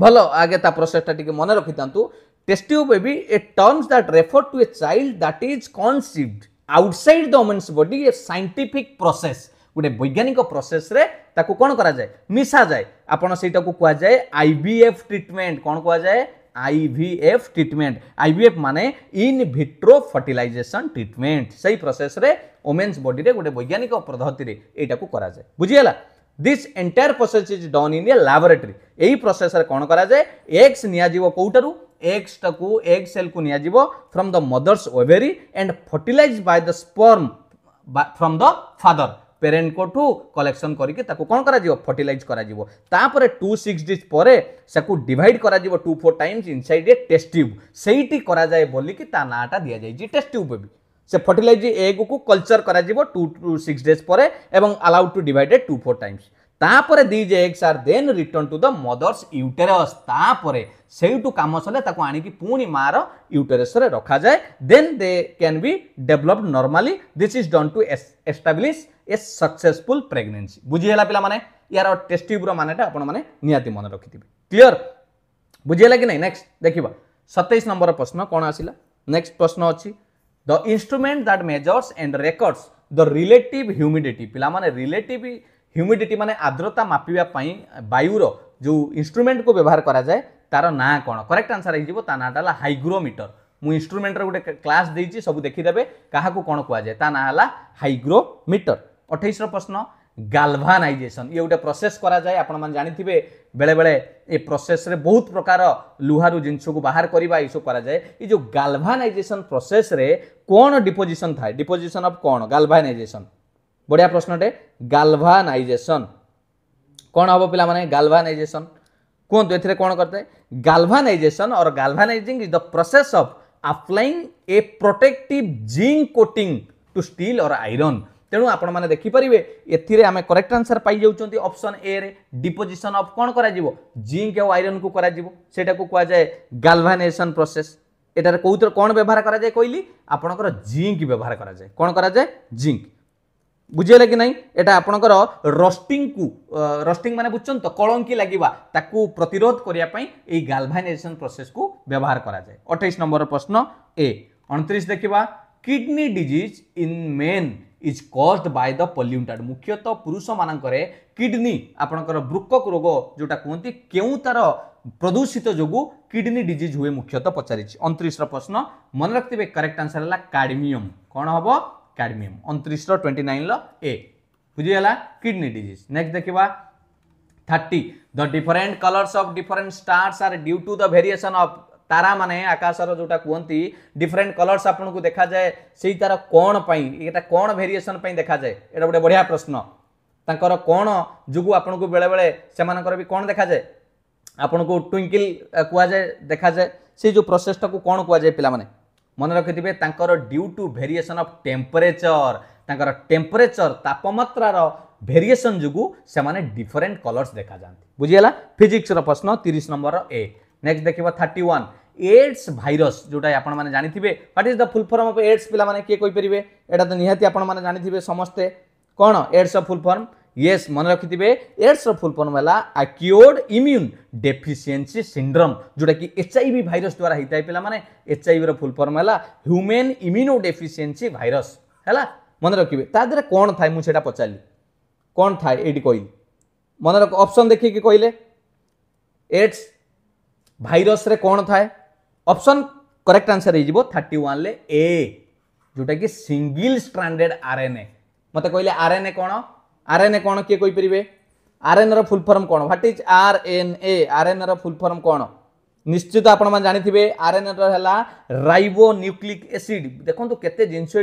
ଭଲ ଆଗେ ତା ପ୍ରୋସେସ୍ଟା ଟିକେ ମନେ ରଖିଥାନ୍ତୁ test baby a terms that refer to a child that is conceived outside the women's body a scientific process ଗୋଟେ ବୈଜ୍ଞାନିକ ପ୍ରୋସେସ୍ରେ ତାକୁ କ'ଣ କରାଯାଏ ମିଶାଯାଏ ଆପଣ ସେଇଟାକୁ କୁହାଯାଏ ଆଇ ବି ଏଫ୍ ଟ୍ରିଟମେଣ୍ଟ କ'ଣ କୁହାଯାଏ आईवीएफ ट्रिटमेंट आईवीएफ माने इन भिट्रो ट्रीटमेंट ट्रिटमेंट सही प्रोसेस रे ओमेन्स बॉडी रे गोटे वैज्ञानिक पद्धति रे एटा को करा जाए बुझियला this entire process is done in a laboratory AE process रे कोन करा जाए एक्स निया जीव कोटारू एक्स टाकू एग सेल को निया जीव from the mother's ovary and fertilize by the sperm from the father ପେରେଣ୍ଟଙ୍କଠୁ collection କରିକି ତାକୁ କ'ଣ କରାଯିବ ଫର୍ଟିଲାଇଜ୍ କରାଯିବ ତାପରେ ଟୁ ସିକ୍ସ ଡିଜ୍ ପରେ ସେକୁ ଡିଭାଇଡ୍ କରାଯିବ to four times inside a test tube ସେଇଠି କରାଯାଏ ବୋଲିକି ତା ନାଁଟା ଦିଆଯାଇଛି ଟେଷ୍ଟ ଟ୍ୟୁବ୍ ବି ସେ ଫର୍ଟିଲାଇଜ୍ ଏଗ୍କୁ କଲଚର୍ କରାଯିବ ଟୁ ଟୁ ସିକ୍ସ ଡେଜ୍ ପରେ ଏବଂ allowed to divided to four times तापर the J eggs are then return to the mother's uterus तापर से कम सर ताक आँ मार युटेरस रखा जाए then they can be developed normally this is done to establish a successful pregnancy बुझीगला पे यार टेस्ट्यूब्र मानटा आपति मन रखिथे क्लीअर बुझीगला कि नहीं नेक्स्ट देख सतैश नंबर प्रश्न कौन आसला नेक्स्ट प्रश्न अच्छी the instrument that measures and records the relative humidity पे रिलेटिव ହ୍ୟୁମିଡିଟି ମାନେ ଆର୍ଦ୍ରତା ମାପିବା ପାଇଁ ବାୟୁର ଯେଉଁ ଇନ୍ଷ୍ଟ୍ରୁମେଣ୍ଟକୁ ବ୍ୟବହାର କରାଯାଏ ତାର ନାଁ କ'ଣ କରେକ୍ଟ ଆନ୍ସର୍ ହେଇଯିବ ତା ନାଁଟା ହେଲା ହାଇଗ୍ରୋମିଟର ମୁଁ ଇନ୍ଷ୍ଟ୍ରୁମେଣ୍ଟର ଗୋଟେ କ୍ଲାସ୍ ଦେଇଛି ସବୁ ଦେଖିଦେବେ କାହାକୁ କ'ଣ କୁହାଯାଏ ତା ନାଁ ହେଲା ହାଇଗ୍ରୋମିଟର ଅଠେଇଶର ପ୍ରଶ୍ନ ଗାଲଭାନାଇଜେସନ୍ ଇଏ ଗୋଟେ ପ୍ରୋସେସ୍ କରାଯାଏ ଆପଣମାନେ ଜାଣିଥିବେ ବେଳେବେଳେ ଏ ପ୍ରୋସେସ୍ରେ ବହୁତ ପ୍ରକାର ଲୁହାରୁ ଜିନିଷକୁ ବାହାର କରିବା ଏସବୁ କରାଯାଏ ଏ ଯେଉଁ ଗାଲଭାନାଇଜେସନ୍ ପ୍ରୋସେସ୍ରେ କ'ଣ ଡିପୋଜିସନ୍ ଥାଏ ଡିପୋଜିସନ୍ ଅଫ୍ କ'ଣ ଗାଲଭାନାଇଜେସନ୍ ବଢ଼ିଆ ପ୍ରଶ୍ନଟେ ଗାଲଭାନାଇଜେସନ୍ କ'ଣ ହେବ ପିଲାମାନେ ଗାଲଭାନାଇଜେସନ୍ କୁହନ୍ତୁ ଏଥିରେ କ'ଣ କରିଥାଏ galvanization or galvanizing is the process of applying a protective zinc coating to steel or iron ତେଣୁ ଆପଣମାନେ ଦେଖିପାରିବେ ଏଥିରେ ଆମେ କରେକ୍ଟ ଆନ୍ସର ପାଇଯାଉଛନ୍ତି ଅପସନ୍ ଏରେ ଡିପୋଜିସନ୍ ଅଫ୍ କ'ଣ କରାଯିବ ଜିଙ୍କ୍ ଆଉ ଆଇରନ୍କୁ କରାଯିବ ସେଇଟାକୁ କୁହାଯାଏ ଗାଲଭାନାଇଜେସନ୍ ପ୍ରୋସେସ୍ ଏଠାରେ କେଉଁଥିରେ କ'ଣ ବ୍ୟବହାର କରାଯାଏ କହିଲି ଆପଣଙ୍କର ଜିଙ୍କ୍ ବ୍ୟବହାର କରାଯାଏ କ'ଣ କରାଯାଏ ଜିଙ୍କ୍ ବୁଝିହେଲା କି ନାହିଁ ଏଇଟା ଆପଣଙ୍କର ରଷ୍ଟିଂକୁ ରଷ୍ଟିଂ ମାନେ ବୁଝୁଛନ୍ତି ତ କଳଙ୍କି ଲାଗିବା ତାକୁ ପ୍ରତିରୋଧ କରିବା ପାଇଁ ଏଇ ଗାଲଭାଇନାଇଜେସନ୍ ପ୍ରୋସେସ୍କୁ ବ୍ୟବହାର କରାଯାଏ ଅଠେଇଶ ନମ୍ବର ପ୍ରଶ୍ନ ଏ ଅଣତିରିଶ ଦେଖିବା kidney disease in men is caused by the pollutant ମୁଖ୍ୟତଃ ପୁରୁଷମାନଙ୍କରେ କିଡନୀ ଆପଣଙ୍କର ବୃକକ୍ ରୋଗ ଯେଉଁଟା କୁହନ୍ତି କେଉଁ ତା'ର ପ୍ରଦୂଷିତ ଯୋଗୁଁ କିଡନୀ ଡିଜିଜ୍ ହୁଏ ମୁଖ୍ୟତଃ ପଚାରିଛି ଅଣତିରିଶର ପ୍ରଶ୍ନ ମନେ ରଖିଥିବେ କରେକ୍ଟ ଆନ୍ସର ହେଲା କାଡମିୟମ୍ କ'ଣ ହେବ କାଡମିୟମ୍ ଅଣତିରିଶର ଟ୍ୱେଣ୍ଟି ନାଇନର ଏ ବୁଝିଗଲା କିଡ଼ନୀ ଡିଜିଜ୍ ନେକ୍ସଟ ଦେଖିବା thirty the different colours of different stars are due to the variation of ତାରାମାନେ ଆକାଶର ଯେଉଁଟା କୁହନ୍ତି ଡିଫରେଣ୍ଟ କଲର୍ସ ଆପଣଙ୍କୁ ଦେଖାଯାଏ ସେଇ ତାର କ'ଣ ପାଇଁ ଏଇଟା କ'ଣ ଭେରିଏସନ୍ ପାଇଁ ଦେଖାଯାଏ ଏଇଟା ଗୋଟେ ବଢ଼ିଆ ପ୍ରଶ୍ନ ତାଙ୍କର କ'ଣ ଯୋଗୁଁ ଆପଣଙ୍କୁ ବେଳେବେଳେ ସେମାନଙ୍କର ବି କ'ଣ ଦେଖାଯାଏ ଆପଣଙ୍କୁ ଟ୍ୱିଙ୍କିଲ୍ କୁହାଯାଏ ଦେଖାଯାଏ ସେଇ ଯେଉଁ ପ୍ରୋସେସ୍ଟାକୁ କ'ଣ କୁହାଯାଏ ପିଲାମାନେ ମନେ ରଖିଥିବେ ତାଙ୍କର due to variation of temperature ତାଙ୍କର ଟେମ୍ପରେଚର୍ ତାପମାତ୍ରାର ଭେରିଏସନ୍ ଯୋଗୁଁ ସେମାନେ ଡିଫରେଣ୍ଟ କଲର୍ସ ଦେଖାଯାଆନ୍ତି ବୁଝିଗଲା ଫିଜିକ୍ସର ପ୍ରଶ୍ନ ତିରିଶ ନମ୍ବରର ଏ ନେକ୍ସଟ ଦେଖିବ ଥାର୍ଟି ୱାନ୍ ଏଡ୍ସ ଭାଇରସ୍ ଯେଉଁଟା ଆପଣମାନେ ଜାଣିଥିବେ what is the full form of AIDS ପିଲାମାନେ କିଏ କହିପାରିବେ ଏଇଟା ତ ନିହାତି ଆପଣମାନେ ଜାଣିଥିବେ ସମସ୍ତେ କ'ଣ ଏଡ୍ସର ଫୁଲ୍ ଫର୍ମ यस मन रखि एड्स फुल फर्म है आक्योर्ड इम्यून डेफिसीयसी सिंड्रोम जोटा कि एच आई भी भाईरस द्वारा होता है पे आई फुल फर्म है ह्यूमेन इम्यूनो डेफिसीयसी भाइरस है मन रखिए तादर कौन थाए मुझे पचारि कौन थाए ये कहली मन रख ऑप्शन देखिए कहले एड्स भाइरस कौन थाए ऑप्शन करेक्ट आंसर हो थर्टी वन ए जोटा कि सिंगल स्ट्रांडेड आरएनए मत कहले आरएनए कौन आरएनए कौन किए कहीपर आरएनए फुलफर्म कौन what is R N RNA RNA full form कौन निश्चित आपण जानते आरएनए रहा रो न्यूक्लिक एसीड देखो केते जिनस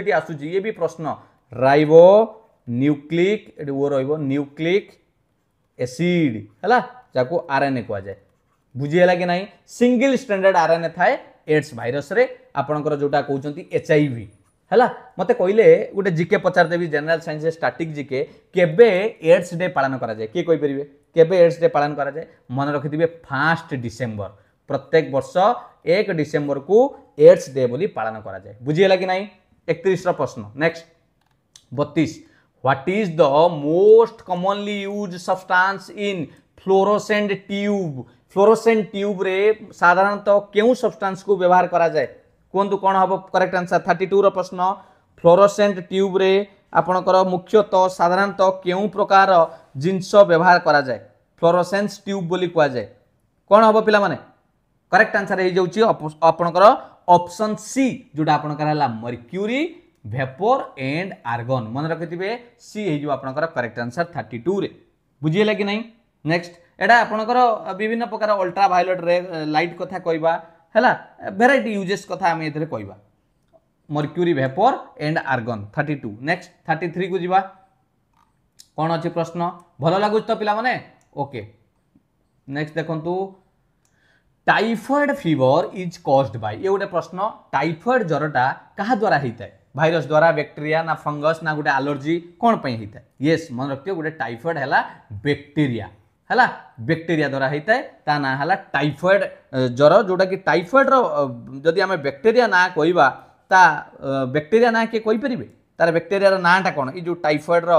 ये भी प्रश्न रो न्यूक्लिक वो रोब न्यूक्लिक एसीड है जहाँ आरएनए जाए बुझीगला कि ना सिंगल स्टैंडर्ड आरएनए थाए एड्स भाइरस जोटा कहते एच आई भी ହେଲା ମୋତେ କହିଲେ ଗୋଟେ ଜିକେ ପଚାରିଦେବି ଜେନେରାଲ ସାଇନ୍ସରେ ଷ୍ଟାଟିକ୍ ଜିକେ କେବେ ଏଡ୍ସ ଡେ ପାଳନ କରାଯାଏ କିଏ କହିପାରିବେ କେବେ ଏଡ୍ସ ଡେ ପାଳନ କରାଯାଏ ମନେ ରଖିଥିବେ ଫାର୍ଷ୍ଟ ଡିସେମ୍ବର ପ୍ରତ୍ୟେକ ବର୍ଷ ଏକ ଡିସେମ୍ବରକୁ ଏଡ୍ସ ଡେ ବୋଲି ପାଳନ କରାଯାଏ ବୁଝିହେଲା କି ନାହିଁ ଏକତିରିଶର ପ୍ରଶ୍ନ ନେକ୍ସଟ ବତିଶ what is the most commonly use substance in fluorescent tube fluorescent ଟ୍ୟୁବ୍ରେ ସାଧାରଣତଃ କେଉଁ ସବଷ୍ଟାନ୍ସକୁ ବ୍ୟବହାର କରାଯାଏ କୁହନ୍ତୁ କ'ଣ ହେବ କରେକ୍ଟ ଆନ୍ସର୍ ଥାର୍ଟି ଟୁର ପ୍ରଶ୍ନ ଫ୍ଲୋରୋସେଣ୍ଟ ଟ୍ୟୁବ୍ରେ ଆପଣଙ୍କର ମୁଖ୍ୟତଃ ସାଧାରଣତଃ କେଉଁ ପ୍ରକାର ଜିନିଷ ବ୍ୟବହାର କରାଯାଏ ଫ୍ଲୋରୋସେନ୍ସ ଟ୍ୟୁବ୍ ବୋଲି କୁହାଯାଏ କ'ଣ ହେବ ପିଲାମାନେ କରେକ୍ଟ ଆନ୍ସର୍ ହେଇଯାଉଛି ଆପଣଙ୍କର ଅପସନ୍ ସି ଯେଉଁଟା ଆପଣଙ୍କର ହେଲା ମର୍କ୍ୟୁରି ଭେପୋର ଏଣ୍ଡ ଆର୍ଗନ୍ ମନେ ରଖିଥିବେ ସି ହେଇଯିବ ଆପଣଙ୍କର କରେକ୍ଟ ଆନ୍ସର୍ ଥାର୍ଟି ଟୁରେ ବୁଝିହେଲା କି ନାହିଁ ନେକ୍ସଟ ଏଇଟା ଆପଣଙ୍କର ବିଭିନ୍ନ ପ୍ରକାର ଅଲ୍ଟ୍ରା ଭାୟୋଲେଟ୍ ରେ ଲାଇଟ୍ କଥା କହିବା ହେଲା ଭେରାଇଟି ୟୁଜେସ୍ କଥା ଆମେ ଏଥିରେ କହିବା mercury vapour and argon thirty two next thirty ଥ୍ରୀକୁ ଯିବା କ'ଣ ଅଛି ପ୍ରଶ୍ନ ଭଲ ଲାଗୁଛି ତ ପିଲାମାନେ ଓକେ ନେକ୍ସଟ ଦେଖନ୍ତୁ typhoid fever is caused by a গোটে প্রশ্ন টাইফয়েড জ্বরটা কাহা দ্বারা হয়ে ভাইরস দ্বারা ব্যাকটেরিয়া না ফঙ্গস না গোটে আলর্জি কোণ পাই হয়ে ইয়েস মনে রাখি গোটে টাইফয়েড হল ব্যাকটেরিয়া ହେଲା ବ୍ୟାକ୍ଟେରିଆ ଦ୍ୱାରା ହେଇଥାଏ ତା ନାଁ ହେଲା ଟାଇଫଏଡ଼ ଜ୍ୱର ଯେଉଁଟାକି ଟାଇଫଏଡ଼ର ଯଦି ଆମେ ବ୍ୟାକ୍ଟେରିଆ ନାଁ କହିବା ତା ବ୍ୟାକ୍ଟେରିଆ ନାଁ କିଏ କହିପାରିବେ ତାର ବ୍ୟାକ୍ଟେରିଆର ନାଁଟା କ'ଣ ଏଇ ଯେଉଁ ଟାଇଫଏଡ଼ର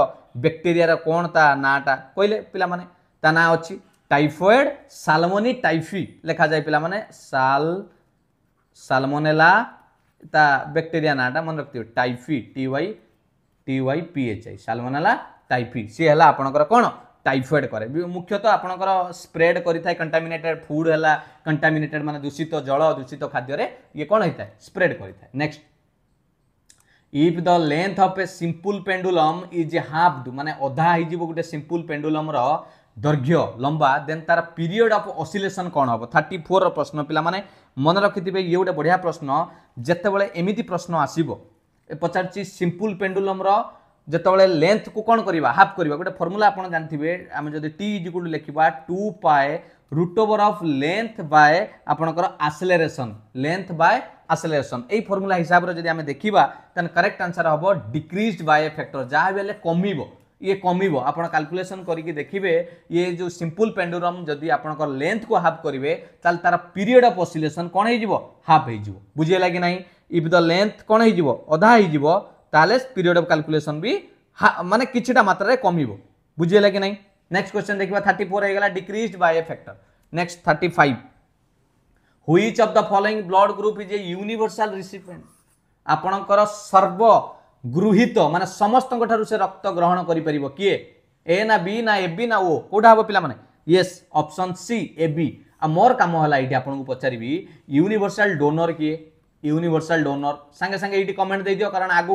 ବ୍ୟାକ୍ଟେରିଆର କ'ଣ ତା ନାଁଟା କହିଲେ ପିଲାମାନେ ତା ନାଁ ଅଛି ଟାଇଫଏଡ଼ ସାଲମୋନି ଟାଇଫି ଲେଖାଯାଏ ପିଲାମାନେ ସାଲ ସାଲମୋନେଲା ତା ବ୍ୟାକ୍ଟେରିଆ ନାଁଟା ମନେ ରଖିଥିବେ typhi T Y T Y P H I Salmonella typhi ସିଏ ହେଲା ଆପଣଙ୍କର କ'ଣ টাইফয়েড করে মুখ্যত আপনার স্প্রেড করে থাকে কন্টামিনেটেড ফুড হলা কন্টামিনেটেড মানে দূষিত জল দূষিত খাদ্যরে ইয়ে কোণ হয়ে থাকে স্প্রেড করে থাকে next if the length of a simple pendulum is halved মানে অধা হয়ে গোটে সিম্পল পেন্ডুলমর দৈর্ঘ্য লম্বা দেন তার পিরিয়ড অফ অসিলেসন কোণ হব থার্টি ফোর প্রশ্ন পিলামানে মনে রক্ষিথিবে ইয়ে গোটে বঢ়িয়া প্রশ্ন যেতবে এমিতি প্রশ্ন আসব পচারছি সিম্পল পেন্ডুলমর যেতবে লেন্থকু কোণ করা হাফ করা গোটে ফর্মুলা আপনার জাঁথিবে আমি যদি টি ইজিকুল লিখবা to pi root over of length by আপনার আসেলেসন লেন্থ বায় আসেলেসন এই ফর্মুলা হিসাবে যদি আমি দেখা তাহলে করেক্ট আনসার হব ডিক্রিজড বায় ফ্যাক্টর যা হলে কমিব ইয়ে কমিব আপনার কাল্কুলেসন করি দেখবে ইয়ে যে সিম্পল পেন্ডুলম যদি আপনার লেন্থ কু হাফ করবে তাহলে তার পিরিয়ড অফ অসিলেসন কোণ হয়ে হাফ হয়ে বুঝিগলা কি না ইফ দ লেন্থ কোণ হয়ে অধা হয়ে ତାହେଲେ ପିରିୟଡ଼ ଅଫ୍ କାଲକୁଲେସନ୍ ବି ମାନେ କିଛିଟା ମାତ୍ରାରେ କମିବ ବୁଝିହେଲା କି ନାହିଁ ନେକ୍ସଟ କ୍ୱେଶ୍ଚନ୍ ଦେଖିବା ଥାର୍ଟି ଫୋର୍ ହେଇଗଲା decrease by a factor next thirty five which of the following blood group is a universal recipient ଆପଣଙ୍କର ସର୍ବ ଗୃହୀତ ମାନେ ସମସ୍ତଙ୍କ ଠାରୁ ସେ ରକ୍ତ ଗ୍ରହଣ କରିପାରିବ କିଏ ଏ ନା ବି ନା ଏ ବି ନା ଓ କେଉଁଟା ହେବ ପିଲାମାନେ ୟେସ୍ ଅପସନ୍ ସି ଏ ବି ଆଉ ମୋର କାମ ହେଲା ଏଇଠି ଆପଣଙ୍କୁ ପଚାରିବି ୟୁନିଭର୍ସାଲ୍ ଡୋନର୍ କିଏ यूनिभर्साल डोनर सांगे सांगे ये कमेंट दे दि कारण आगे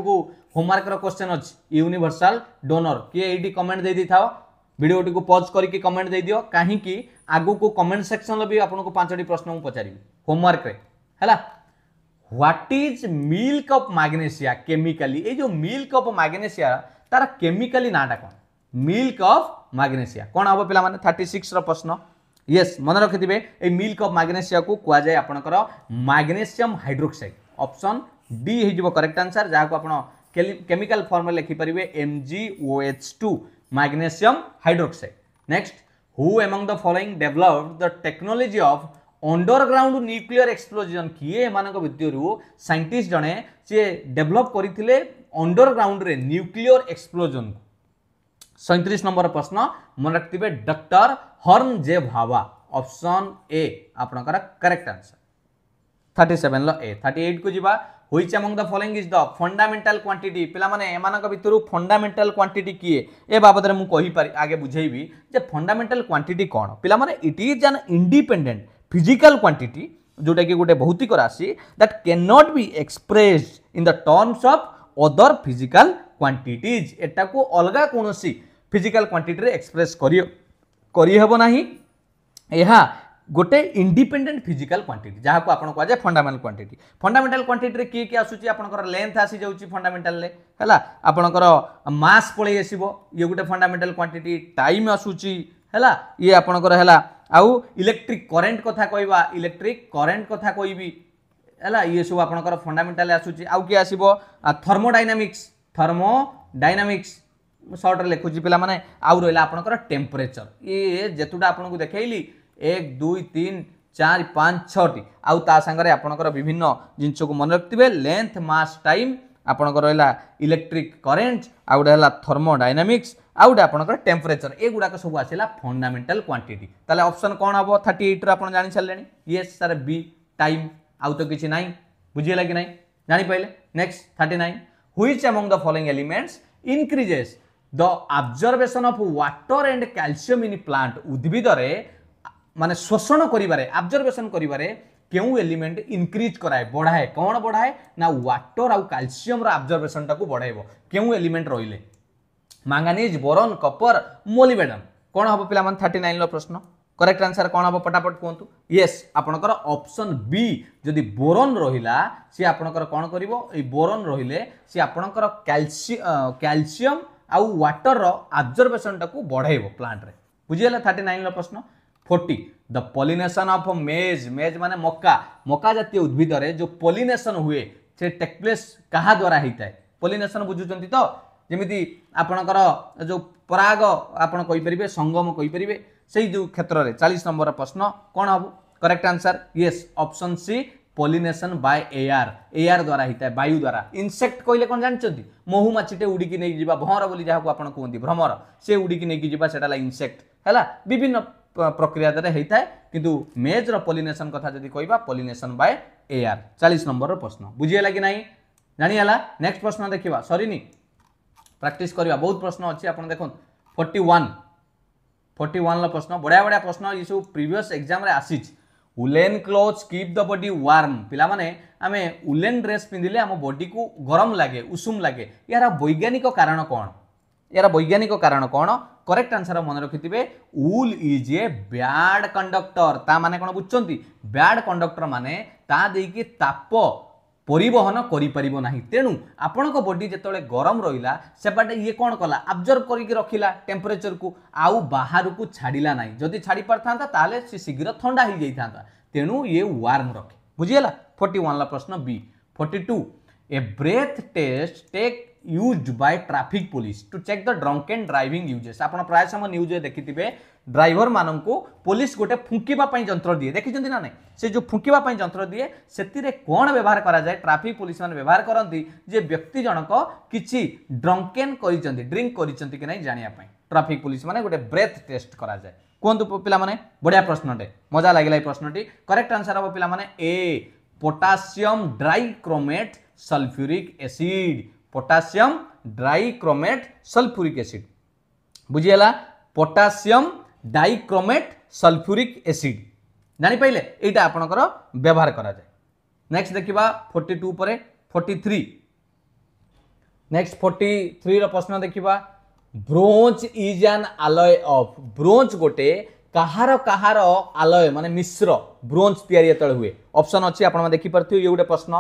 होमवर्क क्वेश्चन अच्छी यूनिभर्साल डोनर किए ये कमेंट दे दी था भिडटी पज करके कमेंट दे दि कहीं आगुक कमेंट सेक्शन भी आपको पांचटी प्रश्न मुझे पचारि होमवर्क है what is milk of magnesia chemically ये जो मिल्क अफ मग्नेसीआ तार केमिकाली नाटा कौन मिल्क अफ मग्नेसीआ कौन हम पे थर्टी सिक्स रश्न ইয়েস মনে রখিথিবে এই মিল্ক অফ ম্যাগনেসিয়া কুযায়ে আপনার ম্যাগনেসিয়াম হাইড্রোক্সাইড অপশন ডি হয়ে করেক্ট আনসার যা আপনার কেমিকাল ফর্মে লিখিপারে M G O H two magnesium hydroxide next who among the following develop the technology of underground nuclear explosion କିଏ ଏମାନଙ୍କ ଭିତରୁ ସାଇଣ୍ଟିଷ୍ଟ ଜଣେ ସିଏ ଡେଭଲପ୍ କରିଥିଲେ ଅଣ୍ଡରଗ୍ରାଉଣ୍ଡରେ ନ୍ୟୁକ୍ଲିୟର ଏକ୍ସପ୍ଲୋଜନ୍କୁ सैंतीस नंबर प्रश्न मन रखे डक्टर हर्न जे भावा ऑप्शन ए आपंकर करेक्ट आंसर थर्टी सेवेन ए थर्टी एट को जीवा which among the following is the fundamental quantity पे एमर फंडामेंटाल क्वांटिटी किए ए बाबद मुझे आगे बुझेबी जे फंडामेंटाल क्वांटिटी कौन पे it is an independent physical quantity जोटा कि गोटे भौतिक राशि that can not be express in the terms of other physical quantities एटा को अलग कौन सी ফিজিক্যাল কোয়ান্টিটিরে এক্সপ্রেস করি କରିହେବ ନାହିଁ ଏହା ଗୋଟେ ଇଣ୍ଡିପେଣ୍ଡେଣ୍ଟ ଫିଜିକାଲ କ୍ୱାଣ୍ଟିଟି ଯାହାକୁ ଆପଣ କୁହାଯାଏ ଫଣ୍ଡାମେଣ୍ଟାଲ କ୍ୱାଣ୍ଟିଟି ଫଣ୍ଡାମେଣ୍ଟାଲ କ୍ୱାଣ୍ଟିଟିରେ କିଏ କିଏ ଆସୁଛି ଆପଣଙ୍କର ଲେନ୍ଥ ଆସିଯାଉଛି ଫଣ୍ଡାମେଣ୍ଟାଲରେ ହେଲା ଆପଣଙ୍କର ମାସ୍ ପଳେଇ ଆସିବ ଇଏ ଗୋଟେ ଫଣ୍ଡାମେଣ୍ଟାଲ କ୍ୱାଣ୍ଟିଟି ଟାଇମ୍ ଆସୁଛି ହେଲା ଇଏ ଆପଣଙ୍କର ହେଲା ଆଉ ଇଲେକ୍ଟ୍ରିକ୍ କରେଣ୍ଟ କଥା କହିବା ଇଲେକ୍ଟ୍ରିକ୍ କରେଣ୍ଟ କଥା କହିବି ହେଲା ଇଏ ସବୁ ଆପଣଙ୍କର ଫଣ୍ଡାମେଣ୍ଟାଲ ଆସୁଛି ଆଉ କିଏ ଆସିବ ଥର୍ମୋଡାଇନାମିକ୍ସ ଥର୍ମୋଡାଇନାମିକ୍ସ ସର୍ଟରେ ଲେଖୁଛି ପିଲାମାନେ ଆଉ ରହିଲା ଆପଣଙ୍କର ଟେମ୍ପରେଚର ଇଏ ଯେତୁଟା ଆପଣଙ୍କୁ ଦେଖେଇଲି ଏକ ଦୁଇ ତିନି ଚାରି ପାଞ୍ଚ ଛଅଟି ଆଉ ତା ସାଙ୍ଗରେ ଆପଣଙ୍କର ବିଭିନ୍ନ ଜିନିଷକୁ ମନେ ରଖିଥିବେ ଲେନ୍ଥ ମାସ୍ ଟାଇମ୍ ଆପଣଙ୍କର ରହିଲା ଇଲେକ୍ଟ୍ରିକ୍ କରେଣ୍ଟ ଆଉ ଗୋଟେ ହେଲା ଥର୍ମୋଡାଇନାମିକ୍ସ ଆଉ ଗୋଟେ ଆପଣଙ୍କର ଟେମ୍ପରେଚର ଏଗୁଡ଼ାକ ସବୁ ଆସିଲା ଫଣ୍ଡାମେଣ୍ଟାଲ କ୍ୱାଣ୍ଟିଟି ତାହେଲେ ଅପସନ୍ କ'ଣ ହେବ ଥାର୍ଟି ଏଇଟ୍ର ଆପଣ ଜାଣିସାରିଲେଣି ୟେସ୍ ସାର୍ ବି ଟାଇମ୍ ଆଉ ତ କିଛି ନାହିଁ ବୁଝିହେଲା କି ନାହିଁ ଜାଣିପାରିଲେ next thirty nine which among the following elements increases the observation of water and calcium in plant ଉଦ୍ଭିଦରେ ମାନେ ଶୋଷଣ କରିବାରେ ଆବଜର୍ଭେସନ୍ କରିବାରେ କେଉଁ ଏଲିମେଣ୍ଟ ଇନକ୍ରିଜ୍ କରାଏ ବଢ଼ାଏ କ'ଣ ବଢ଼ାଏ ନା ୱାଟର ଆଉ କ୍ୟାଲସିୟମ୍ର ଆବଜର୍ଭେସନ୍ଟାକୁ ବଢ଼ାଇବ କେଉଁ ଏଲିମେଣ୍ଟ ରହିଲେ ମାଙ୍ଗାନିଜ୍ ବୋରନ୍ କପର ମୋଲିବେଡମ୍ କ'ଣ ହେବ ପିଲାମାନେ ଥାର୍ଟି ନାଇନ୍ର ପ୍ରଶ୍ନ କରେକ୍ଟ ଆନ୍ସର୍ କ'ଣ ହେବ ପଟାପଟ କୁହନ୍ତୁ ୟେସ୍ ଆପଣଙ୍କର ଅପସନ୍ ବି ଯଦି ବୋରନ୍ ରହିଲା ସିଏ ଆପଣଙ୍କର କ'ଣ କରିବ ଏଇ ବୋରନ୍ ରହିଲେ ସିଏ ଆପଣଙ୍କର କ୍ୟାଲସି କ୍ୟାଲସିୟମ୍ ଆଉ ୱାଟରର ଆବଜର୍ଭେସନଟାକୁ ବଢ଼ାଇବ ପ୍ଲାଣ୍ଟରେ ବୁଝିଗଲା ଥାର୍ଟି ନାଇନର ପ୍ରଶ୍ନ forty the pollination of maize maize ମାନେ ମକା ମକା ଜାତୀୟ ଉଦ୍ଭିଦରେ ଯେଉଁ ପଲିନେସନ୍ ହୁଏ ସେ ଟେକ୍ପ୍ଲେସ୍ କାହା ଦ୍ୱାରା ହେଇଥାଏ ପଲିନେସନ୍ ବୁଝୁଛନ୍ତି ତ ଯେମିତି ଆପଣଙ୍କର ଯେଉଁ ପରାଗ ଆପଣ କହିପାରିବେ ସଙ୍ଗମ କହିପାରିବେ ସେଇ ଯେଉଁ କ୍ଷେତ୍ରରେ ଚାଳିଶ ନମ୍ବର ପ୍ରଶ୍ନ କ'ଣ ହେବ correct answer yes option C pollination by air air দ্বারা হয়ে বায়ু দ্বারা ইনসেক্ট কহিলে কোণ জাঁচান মহুমাছিটে উড়িকি নিয়ে যা ভঁর বলে যা আপনার কুহতি ভ্রমর সে উড়িকি নিয়ে যা সেটা হল ইনসেক্ট হল বিভিন্ন প্রক্রিয়া দ্বারা হয়ে থাকে কিন্তু মেজর পলিনেসন কথা যদি কহবা পলিনেসন বাই এয়ার চাশ নম্বর প্রশ্ন বুঝিগলা কি না জাঁগলা নেক্সট প্রশ্ন দেখা সরিনি প্রাকটিস করা বহু প্রশ্ন অনেক আপনার দেখুন ফর্টি ওয়ান ফর্টি ওয়ানর প্রশ্ন বড়িয়া বড়িয়া প্রশ্ন এসব প্রিভিয়স এক্সামে আসিছে woollen cloth keep the body warm ପିଲାମାନେ ଆମେ ଉଲେନ୍ ଡ୍ରେସ୍ ପିନ୍ଧିଲେ ଆମ ବଡିକୁ ଗରମ ଲାଗେ ଉଷୁମ ଲାଗେ ଏହାର ବୈଜ୍ଞାନିକ କାରଣ କ'ଣ ଏହାର ବୈଜ୍ଞାନିକ କାରଣ କ'ଣ କରେକ୍ଟ ଆନ୍ସର ମନେ ରଖିଥିବେ wool is a bad conductor ତା ମାନେ କ'ଣ ବୁଝୁଛନ୍ତି ବ୍ୟାଡ୍ କଣ୍ଡକ୍ଟର ମାନେ ତା ଦେଇକି ତାପ ପରିବହନ କରିପାରିବ ନାହିଁ ତେଣୁ ଆପଣଙ୍କ ବଡି ଯେତେବେଳେ ଗରମ ରହିଲା ସେପଟେ ଇଏ କ'ଣ କଲା ଆବଜର୍ଭ କରିକି ରଖିଲା ଟେମ୍ପରେଚରକୁ ଆଉ ବାହାରକୁ ଛାଡ଼ିଲା ନାହିଁ ଯଦି ଛାଡ଼ି ପାରିଥାନ୍ତା ତାହେଲେ ସେ ଶୀଘ୍ର ଥଣ୍ଡା ହେଇଯାଇଥାନ୍ତା কেন এ ওয়ার্ম রাখ বুঝিলা 41 ला प्रश्न बी 42 এ breath test tech used by traffic police to check the drunken driving uses आपण प्रायसम নিউজ দেখিবি ড্রাইভার মানন কো পুলিশ গটে ফুকিবা পই যন্ত্র দিয়ে দেখিছেন না নে সে যে ফুকিবা পই যন্ত্র দিয়ে সেটি রে কোন ব্যবহার করা যায় ট্রাফিক পুলিশ মান ব্যবহার করந்தி যে ব্যক্তি জনক কিচি ড্রঙ্কেন করিচந்தி ড্রিঙ্ক করিচந்தி কি নাই জানি পায় ট্রাফিক পুলিশ মানে গটে ব্রেথ টেস্ট করা যায় କୁହନ୍ତୁ ପିଲାମାନେ ବଢ଼ିଆ ପ୍ରଶ୍ନଟେ ମଜା ଲାଗିଲା ଏ ପ୍ରଶ୍ନଟି କରେକ୍ଟ ଆନ୍ସର୍ ହେବ ପିଲାମାନେ ଏ potassium dichromate sulphuric acid potassium dichromate sulphuric acid ବୁଝିହେଲା ପୋଟାସିୟମ୍ ଡାଇକ୍ରୋମେଟ୍ ସଲଫ୍ୟୁରିକ୍ ଏସିଡ୍ ଜାଣିପାରିଲେ ଏଇଟା ଆପଣଙ୍କର ବ୍ୟବହାର କରାଯାଏ ନେକ୍ସଟ ଦେଖିବା ଫୋର୍ଟି ଟୁ ପରେ ଫୋର୍ଟି ଥ୍ରୀ ନେକ୍ସଟ ଫୋର୍ଟି ଥ୍ରୀର ପ୍ରଶ୍ନ ଦେଖିବା ব্রোঞ্জ ইজ আন আলয় অফ ব্রোঞ্জ গোটে কাহার কাহার আলয় মানে মিশ্র ব্রোঞ্জ ତିଆରି ଯେତେବେଳେ ହୁଏ ଅପସନ୍ ଅଛି ଆପଣମାନେ ଦେଖିପାରୁଥିବେ ଇଏ ଗୋଟେ ପ୍ରଶ୍ନ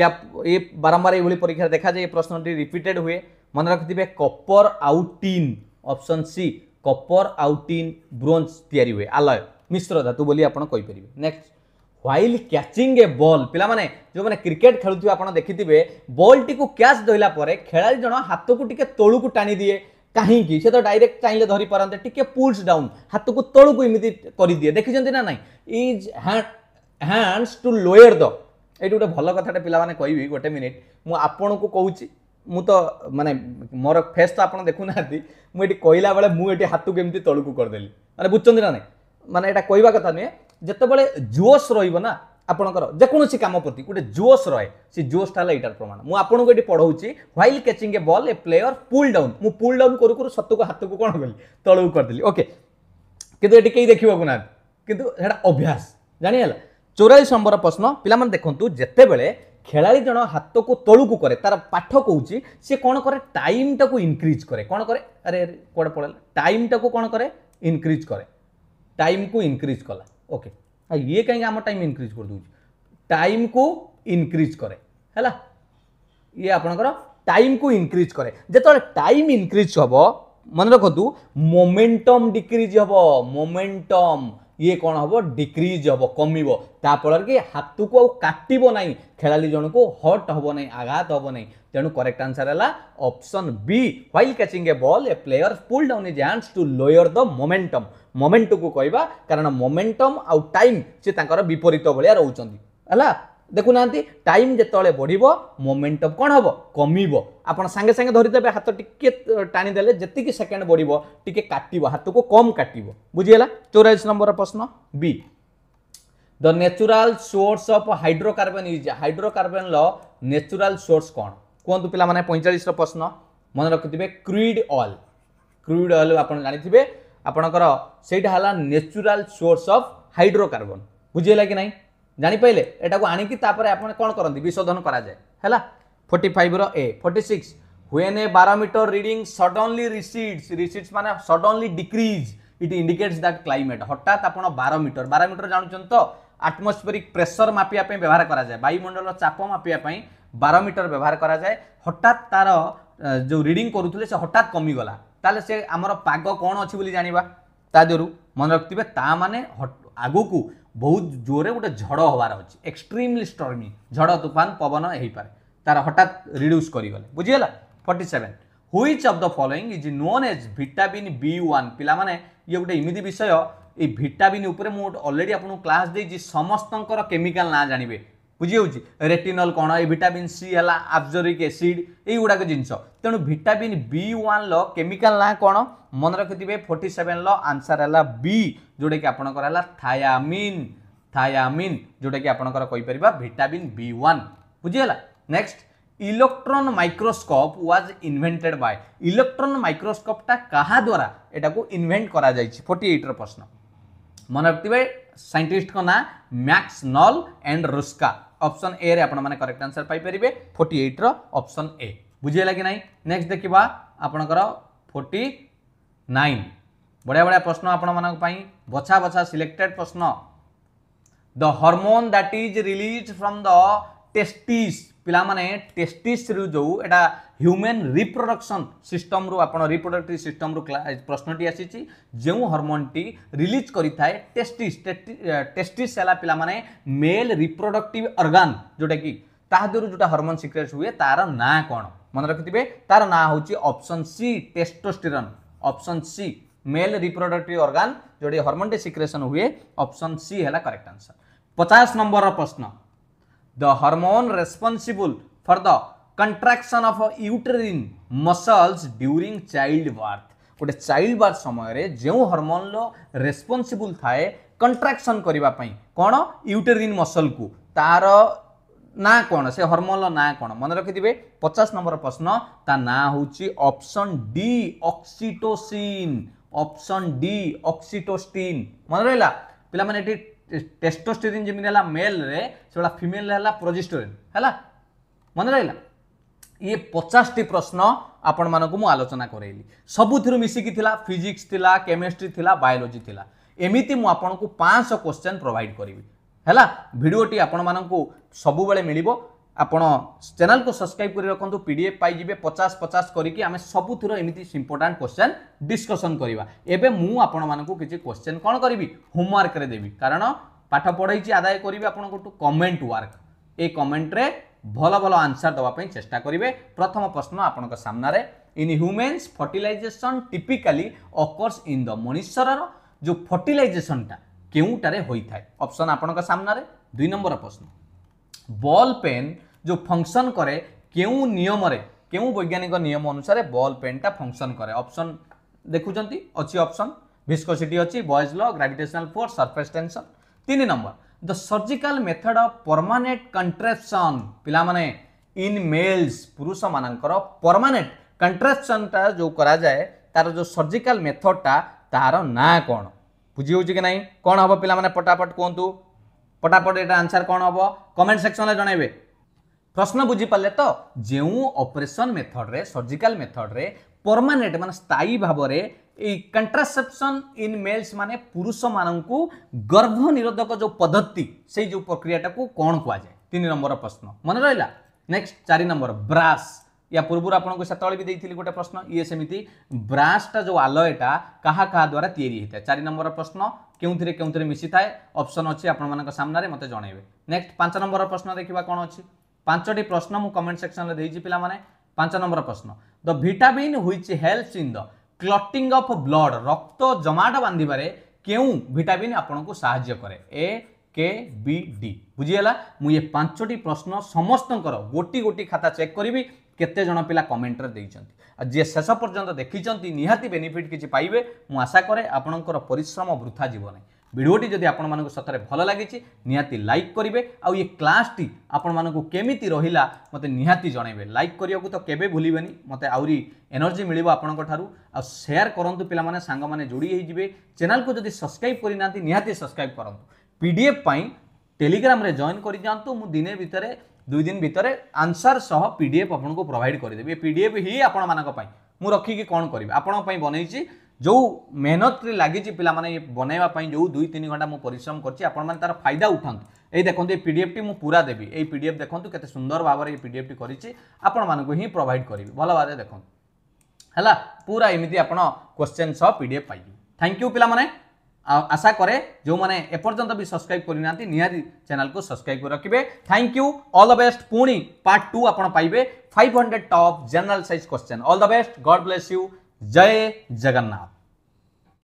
ୟା ଏ ବାରମ୍ବାର ଏଇଭଳି ପରୀକ୍ଷାରେ ଦେଖାଯାଏ ଏ ପ୍ରଶ୍ନଟି ରିପିଟେଡ୍ ହୁଏ ମନେ ରଖିଥିବେ କପର ଆଉ ଟିନ୍ ଅପସନ୍ ସି କପର ଆଉ ଟିନ୍ ବ୍ରୋଞ୍ଜ ତିଆରି ହୁଏ ଆଲୟ ମିଶ୍ର ଧାତୁ ବୋଲି ଆପଣ କହିପାରିବେ next while catching a ball ପିଲାମାନେ ଯେଉଁମାନେ କ୍ରିକେଟ୍ ଖେଳୁଥିବେ ଆପଣ ଦେଖିଥିବେ ବଲ୍ଟିକୁ କ୍ୟାଚ୍ ଧରିଲା ପରେ ଖେଳାଳି ଜଣ ହାତକୁ ଟିକେ ତଳକୁ ଟାଣିଦିଏ କାହିଁକି ସେ ତ ଡାଇରେକ୍ଟ ଚାହିଁଲେ ଧରିପାରନ୍ତେ ଟିକେ ପୁଲ୍ସ ଡାଉନ୍ ହାତକୁ ତଳକୁ ଏମିତି କରିଦିଏ ଦେଖିଛନ୍ତି ନା ନାହିଁ is hands to lower the ଏଇଠି ଗୋଟେ ଭଲ କଥାଟେ ପିଲାମାନେ କହିବି ଗୋଟେ ମିନିଟ୍ ମୁଁ ଆପଣଙ୍କୁ କହୁଛି ମୁଁ ତ ମାନେ ମୋର ଫେସ୍ ତ ଆପଣ ଦେଖୁନାହାନ୍ତି ମୁଁ ଏଠି କହିଲା ବେଳେ ମୁଁ ଏଠି ହାତକୁ ଏମିତି ତଳକୁ କରିଦେଲି ମାନେ ବୁଝୁଛନ୍ତି ନା ନାହିଁ ମାନେ ଏଇଟା କହିବା କଥା ନୁହେଁ ଯେତେବେଳେ ଜୋସ୍ ରହିବ ନା ଆପଣଙ୍କର ଯେକୌଣସି କାମ ପ୍ରତି ଗୋଟେ ଜୋସ୍ ରହେ ସେ ଜୋସ୍ଟା ହେଲା ଏଇଟାର ପ୍ରମାଣ ମୁଁ ଆପଣଙ୍କୁ ଏଠି ପଢ଼ଉଛି while catching a ball a player pull down ମୁଁ ପୁଲ୍ ଡାଉନ୍ କରୁ କରୁ ସତକୁ ହାତକୁ କ'ଣ କଲି ତଳକୁ କରିଦେଲି ଓକେ କିନ୍ତୁ ଏଠି କେହି ଦେଖିବାକୁ ନାହାନ୍ତି କିନ୍ତୁ ସେଇଟା ଅଭ୍ୟାସ ଜାଣିହେଲା ଚଉରାଳିଶ ନମ୍ବର ପ୍ରଶ୍ନ ପିଲାମାନେ ଦେଖନ୍ତୁ ଯେତେବେଳେ ଖେଳାଳି ଜଣ ହାତକୁ ତଳକୁ କରେ ତାର ପାଠ କହୁଛି ସେ କ'ଣ କରେ ଟାଇମ୍ଟାକୁ ଇନକ୍ରିଜ୍ କରେ କ'ଣ କରେ ଆରେ ଆରେ କୁଆଡ଼େ ପଳେଇଲା ଟାଇମ୍ଟାକୁ କ'ଣ କରେ ଇନକ୍ରିଜ୍ କରେ ଟାଇମ୍କୁ ଇନକ୍ରିଜ୍ କଲା ଓକେ ये कहीं आम टाइम इनक्रिज कर दूँ टाइम को इनक्रिज करे है ये आपणकर टाइम को इनक्रिज करे जो टाइम इनक्रिज हम मन रखु मोमेंटम डिक्रिज हम मोमेंटम ଇଏ କ'ଣ ହେବ ଡିକ୍ରିଜ୍ ହେବ କମିବ ତା ଫଳରେ କି ହାତକୁ ଆଉ କାଟିବ ନାହିଁ ଖେଳାଳି ଜଣକୁ ହଟ୍ ହେବ ନାହିଁ ଆଘାତ ହେବ ନାହିଁ ତେଣୁ କରେକ୍ଟ ଆନ୍ସର୍ ହେଲା option B while catching a ball a player pull down is hands to lower the momentum ମୋମେଣ୍ଟକୁ କହିବା କାରଣ ମୋମେଣ୍ଟମ୍ ଆଉ ଟାଇମ୍ ସେ ତାଙ୍କର ବିପରୀତ ଭଳିଆ ରହୁଛନ୍ତି ହେଲା ଦେଖୁନାହାନ୍ତି ଟାଇମ୍ ଯେତେବେଳେ ବଢ଼ିବ ମୋମେଣ୍ଟମ୍ କ'ଣ ହେବ କମିବ ଆପଣ ସାଙ୍ଗେ ସାଙ୍ଗେ ଧରିଦେବେ ହାତ ଟିକିଏ ଟାଣିଦେଲେ ଯେତିକି ସେକେଣ୍ଡ ବଢ଼ିବ ଟିକିଏ କାଟିବ ହାତକୁ କମ୍ କାଟିବ ବୁଝିଗଲା ଚଉରାଳିଶ ନମ୍ବର ପ୍ରଶ୍ନ ବି the natural source of hydrocarbon is ହାଇଡ୍ରୋକାର୍ବନ୍ର natural source କ'ଣ କୁହନ୍ତୁ ପିଲାମାନେ ପଇଁଚାଳିଶର ପ୍ରଶ୍ନ ମନେ ରଖିଥିବେ କ୍ରୁଇଡ୍ ଅଏଲ୍ କ୍ରୁଇଡ୍ ଅଏଲ୍ ଆପଣ ଜାଣିଥିବେ ଆପଣଙ୍କର ସେଇଟା ହେଲା ନ୍ୟାଚୁରାଲ୍ ସୋର୍ସ ଅଫ୍ ହାଇଡ୍ରୋକାର୍ବନ୍ ବୁଝିହେଲା କି ନାହିଁ ଜାଣିପାରିଲେ ଏଟାକୁ ଆଣିକି ତାପରେ ଆପଣ କ'ଣ କରନ୍ତି ବିଶୋଧନ କରାଯାଏ ହେଲା ଫର୍ଟି ଫାଇଭ୍ର ଏ forty six when a barometer reading suddenly recedes recedes ମାନେ suddenly decrease it indicates that climate ହଠାତ୍ ଆପଣ ବାରୋମିଟର ବାରୋମିଟର ଜାଣୁଛନ୍ତି ତ ଆଟମୋସ୍ଫେରିକ୍ ପ୍ରେସର ମାପିବା ପାଇଁ ବ୍ୟବହାର କରାଯାଏ ବାୟୁମଣ୍ଡଳର ଚାପ ମାପିବା ପାଇଁ ବାରୋମିଟର ବ୍ୟବହାର କରାଯାଏ ହଠାତ୍ ତା'ର ଯେଉଁ ରିଡିଂ କରୁଥିଲେ ସେ ହଠାତ୍ କମିଗଲା ତାହେଲେ ସେ ଆମର ପାଗ କ'ଣ ଅଛି ବୋଲି ଜାଣିବା ତା ଦେହରୁ ମନେ ରଖିଥିବେ ତା ମାନେ ଆଗକୁ ବହୁତ ଜୋରରେ ଗୋଟେ ଝଡ଼ ହେବାର ଅଛି ଏକ୍ସଟ୍ରିମଲି ଷ୍ଟର୍ମି ଝଡ଼ ତୁଫାନ ପବନ ହେଇପାରେ ତାର ହଠାତ୍ ରିଡ୍ୟୁସ୍ କରିଗଲେ ବୁଝିଗଲା forty seven which of the following is known as vitamin B one পিলামানে ইয়ে গোটে এমিতি বিষয় এই ভিটামিন উপরে মু অলরেডি আপনার ক্লাস দিয়েছি সমস্ত কেমিকাল না জাঁবে ବୁଝିହେଉଛି ରେଟିନଲ୍ କ'ଣ ଏ ଭିଟାମିନ୍ ସି ହେଲା ଆବଜୋରିକ୍ ଏସିଡ୍ ଏଇଗୁଡ଼ାକ ଜିନିଷ ତେଣୁ ଭିଟାମିନ୍ ବି ୱାନ୍ର କେମିକାଲ୍ ନାଁ କ'ଣ ମନେ ରଖିଥିବେ ଫୋର୍ଟି ସେଭେନ୍ର ଆନ୍ସର୍ ହେଲା ବି ଯେଉଁଟାକି ଆପଣଙ୍କର ହେଲା ଥାୟାମିନ୍ ଥାୟାମିନ୍ ଯେଉଁଟାକି ଆପଣଙ୍କର କହିପାରିବା ଭିଟାମିନ୍ ବି ୱାନ୍ ବୁଝିହେଲା next electron microscope was invented by electron মাইক্রোস্কোপটা কাহা দ্বারা এটাকে ইনভেন্ট করা যাইছে ফোর্টি এইটর প্রশ্ন মনে রাখবে সাইন্টিস্ট না ম্যাক্স নল এন্ড রুস্কা অপশন এ রে আপনার করেক্ট আনসর পাইপারে ফোর্টি এইট্র অপশন এ বুঝিলা কি না নেক্সট দেখা আপনার ফোর্টি নাইন বড়িয়া বড়িয়া প্রশ্ন আপনার বছা বছা সিলেক্টেড প্রশ্ন the hormone that is release from the testis ପିଲାମାନେ ଟେଷ୍ଟିସ୍ରୁ ଯେଉଁ ଏଇଟା ହ୍ୟୁମାନ୍ ରିପ୍ରଡକ୍ସନ୍ ସିଷ୍ଟମ୍ରୁ ଆପଣ ରିପ୍ରଡକ୍ଟିଭ୍ ସିଷ୍ଟମ୍ରୁ ପ୍ରଶ୍ନଟି ଆସିଛି ଯେଉଁ ହର୍ମୋନ୍ଟି ରିଲିଜ୍ କରିଥାଏ ଟେଷ୍ଟିସ୍ ଟେଷ୍ଟିସ୍ ହେଲା ପିଲାମାନେ ମେଲ୍ ରିପ୍ରଡକ୍ଟିଭ୍ ଅର୍ଗାନ୍ ଯେଉଁଟାକି ତାହା ଦେହରୁ ଯେଉଁଟା ହର୍ମୋନ୍ ସିକ୍ରେଟ୍ ହୁଏ ତା'ର ନାଁ କ'ଣ ମନେ ରଖିଥିବେ ତା'ର ନାଁ ହେଉଛି option C testosterone option C male reproductive organ जो हर्मोन सिक्रेसन हुए ऑप्शन सी है करेक्ट आंसर पचास नंबर प्रश्न The hormone responsible for the contraction of uterine muscles during childbirth. ଗୋଟେ ଚାଇଲ୍ଡ ବାର୍ଥ ସମୟରେ ଯେଉଁ ହର୍ମୋନ୍ର ରେସ୍ପନ୍ସିବୁଲ୍ ଥାଏ କଣ୍ଟ୍ରାକ୍ସନ୍ କରିବା ପାଇଁ କ'ଣ ୟୁଟେରିନ୍ ମସଲ୍କୁ ତା'ର ନା କ'ଣ ସେ ହର୍ମୋନ୍ର ନାଁ କ'ଣ ମନେ ରଖିଥିବେ ପଚାଶ ନମ୍ବର ପ୍ରଶ୍ନ ତା ନାଁ ହେଉଛି option D oxytocin option D oxytocin ମନେ ରହିଲା ପିଲାମାନେ ଏଠି ଟେଷ୍ଟୋଷ୍ଟେରିନ୍ ଯେମିତି ହେଲା ମେଲ୍ରେ ସେଭଳିଆ ଫିମେଲ୍ରେ ହେଲା ପ୍ରୋଜିଷ୍ଟୋରିନ୍ ହେଲା ମନେ ରହିଲା ଇଏ ପଚାଶଟି ପ୍ରଶ୍ନ ଆପଣମାନଙ୍କୁ ମୁଁ ଆଲୋଚନା କରେଇଲି ସବୁଥିରୁ ମିଶିକି ଥିଲା ଫିଜିକ୍ସ ଥିଲା କେମେଷ୍ଟ୍ରି ଥିଲା ବାୟୋଲୋଜି ଥିଲା ଏମିତି ମୁଁ ଆପଣଙ୍କୁ ପାଞ୍ଚଶହ କୋଶ୍ଚେନ୍ ପ୍ରୋଭାଇଡ଼୍ କରିବି ହେଲା ଭିଡ଼ିଓଟି ଆପଣମାନଙ୍କୁ ସବୁବେଳେ ମିଳିବ ଆପଣ ଚ୍ୟାନେଲକୁ ସବସ୍କ୍ରାଇବ୍ କରି ରଖନ୍ତୁ ପି ଡି ଏଫ୍ ପାଇଯିବେ ପଚାଶ ପଚାଶ କରିକି ଆମେ ସବୁଥିର ଏମିତି ଇମ୍ପୋର୍ଟାଣ୍ଟ କ୍ୱେଶ୍ଚନ୍ ଡିସ୍କସନ୍ କରିବା ଏବେ ମୁଁ ଆପଣମାନଙ୍କୁ କିଛି କ୍ୱେଶ୍ଚନ୍ କ'ଣ କରିବି ହୋମୱାର୍କରେ ଦେବି କାରଣ ପାଠ ପଢ଼ାଇଛି ଆଦାୟ କରିବି ଆପଣଙ୍କଠୁ କମେଣ୍ଟ ୱାର୍କ ଏଇ କମେଣ୍ଟରେ ଭଲ ଭଲ ଆନ୍ସର୍ ଦେବା ପାଇଁ ଚେଷ୍ଟା କରିବେ ପ୍ରଥମ ପ୍ରଶ୍ନ ଆପଣଙ୍କ ସାମ୍ନାରେ in humans fertilization typically occurs in the ମଣିଷରର ଯେଉଁ ଫର୍ଟିଲାଇଜେସନ୍ଟା କେଉଁଟାରେ ହୋଇଥାଏ ଅପସନ୍ ଆପଣଙ୍କ ସାମ୍ନାରେ ଦୁଇ ନମ୍ବର ପ୍ରଶ୍ନ বল পেন যে ফংশন क्यों नियम নিয়মরে কেউ বৈজ্ঞানিক নিয়ম অনুসারে বল পেনটা ফংশন করে অপশন দেখুছেন अच्छी অপশন ভিসকোসিটি অছি Boyle's law gravitational force surface tension তিন number the surgical method of permanent contraception पिलामाने in males पुरुष मानकर परमानेंट कंट्राप्शन टा जो करा तार जो सर्जिकाल मेथडटा तार ना कौन बुझी हो कि ना कौन हम पे पटापट कहतु पटापट एटा आंसर कौन हम कमेंट सेक्शन में जनइबे प्रश्न बुझीपारे तो जो अपरेसन मेथड्रे सर्जिकाल मेथड्रे मेथड परमानेंट मान स्थायी भाव कंट्रासेप्सन इन मेल्स मान पुरुष मान गर्भ निरोधक जो पद्धति से जो प्रक्रियाटा को कौन कहुए तीन नंबर प्रश्न मन रहा नेक्स्ट चार नंबर ब्राश या पूर्व आपको से भी देती गोटे प्रश्न ये सेमती ब्राशटा जो आलयटा क्या क्या द्वारा या चार नंबर प्रश्न କେଉଁଥିରେ କେଉଁଥିରେ ମିଶିଥାଏ ଅପସନ୍ ଅଛି ଆପଣମାନଙ୍କ ସାମ୍ନାରେ ମୋତେ ଜଣାଇବେ ନେକ୍ସଟ ପାଞ୍ଚ ନମ୍ବର ପ୍ରଶ୍ନ ଦେଖିବା କ'ଣ ଅଛି ପାଞ୍ଚଟି ପ୍ରଶ୍ନ ମୁଁ କମେଣ୍ଟ ସେକ୍ସନରେ ଦେଇଛି ପିଲାମାନେ ପାଞ୍ଚ ନମ୍ବର ପ୍ରଶ୍ନ the vitamin which helps in the clotting of blood ରକ୍ତ ଜମାଟ ବାନ୍ଧିବାରେ କେଉଁ ଭିଟାମିନ୍ ଆପଣଙ୍କୁ ସାହାଯ୍ୟ କରେ ଏ কে বি ডি বুঝিগলা মু এ পাঁচটি প্রশ্ন সমস্ত গোটি গোটি খাতা চেক করবি କେତେ ଜଣ ପିଲା କମେଣ୍ଟରେ ଦେଇଛନ୍ତି ଆଉ ଯିଏ ଶେଷ ପର୍ଯ୍ୟନ୍ତ ଦେଖିଛନ୍ତି ନିହାତି ବେନିଫିଟ୍ କିଛି ପାଇବେ ମୁଁ ଆଶା କରେ ଆପଣଙ୍କର ପରିଶ୍ରମ ବୃଥା ଯିବ ନାହିଁ ভিডিওটি যদি আপনার সতরে ভালো লাগিছে নিহতি লাইক করবে আয়ে ক্লাসটি আপনার কেমিতি রহিলা মতো নিহতি জনাইবে লাইক করা তো কেবে ভুলবে মতো আহরি এনর্জি মিলব আপনার আেয়ার করতু পিলা মানে সাং মানে যোড়ি হয়ে যাবে চ্যানেল যদি সবসক্রাইব করে না নিহতি সবসক্রাইব করতু পিডিএফ পাই টেলিগ্রামে জয়েন করে যাতে মু দিনে ভিতরে দুই দিন ভিতরে আনসার সহ পিডিএফ আপনার প্রোভাইড করেদেবি এ পিডিএফ হি আপনার মু রক্ষিকি কম করবি আপনার বনাইছি যে মেহনতরে লাগিছি পিলা মানে বনাইবা যে দুই তিন ঘন্টা মু পরিশ্রম করছি আপনার তার ফায়দা উঠান এই দেখুন এই পিডিএফটি মু পুরা দেবি এই পিডিএফ দেখুন কেতে সুন্দর ভাবে এই পিডিএফটি করেছি আপনার হি প্রোভাইড করবি ভালো ভাবে দেখুন হল পুরা এমিতি আপনার কোশ্চেন সহ পিডিএফ পাইবে থ্যাংক ইউ পিলা মানে आशा कै जो मैंने एपर्तंत भी सब्सक्राइब करना चैनल को सब्सक्राइब कर रखिए thank you all the best पुणी पार्ट टू आप फाइव हंड्रेड टप जेनराल सैज question all the best God bless you जय जगन्नाथ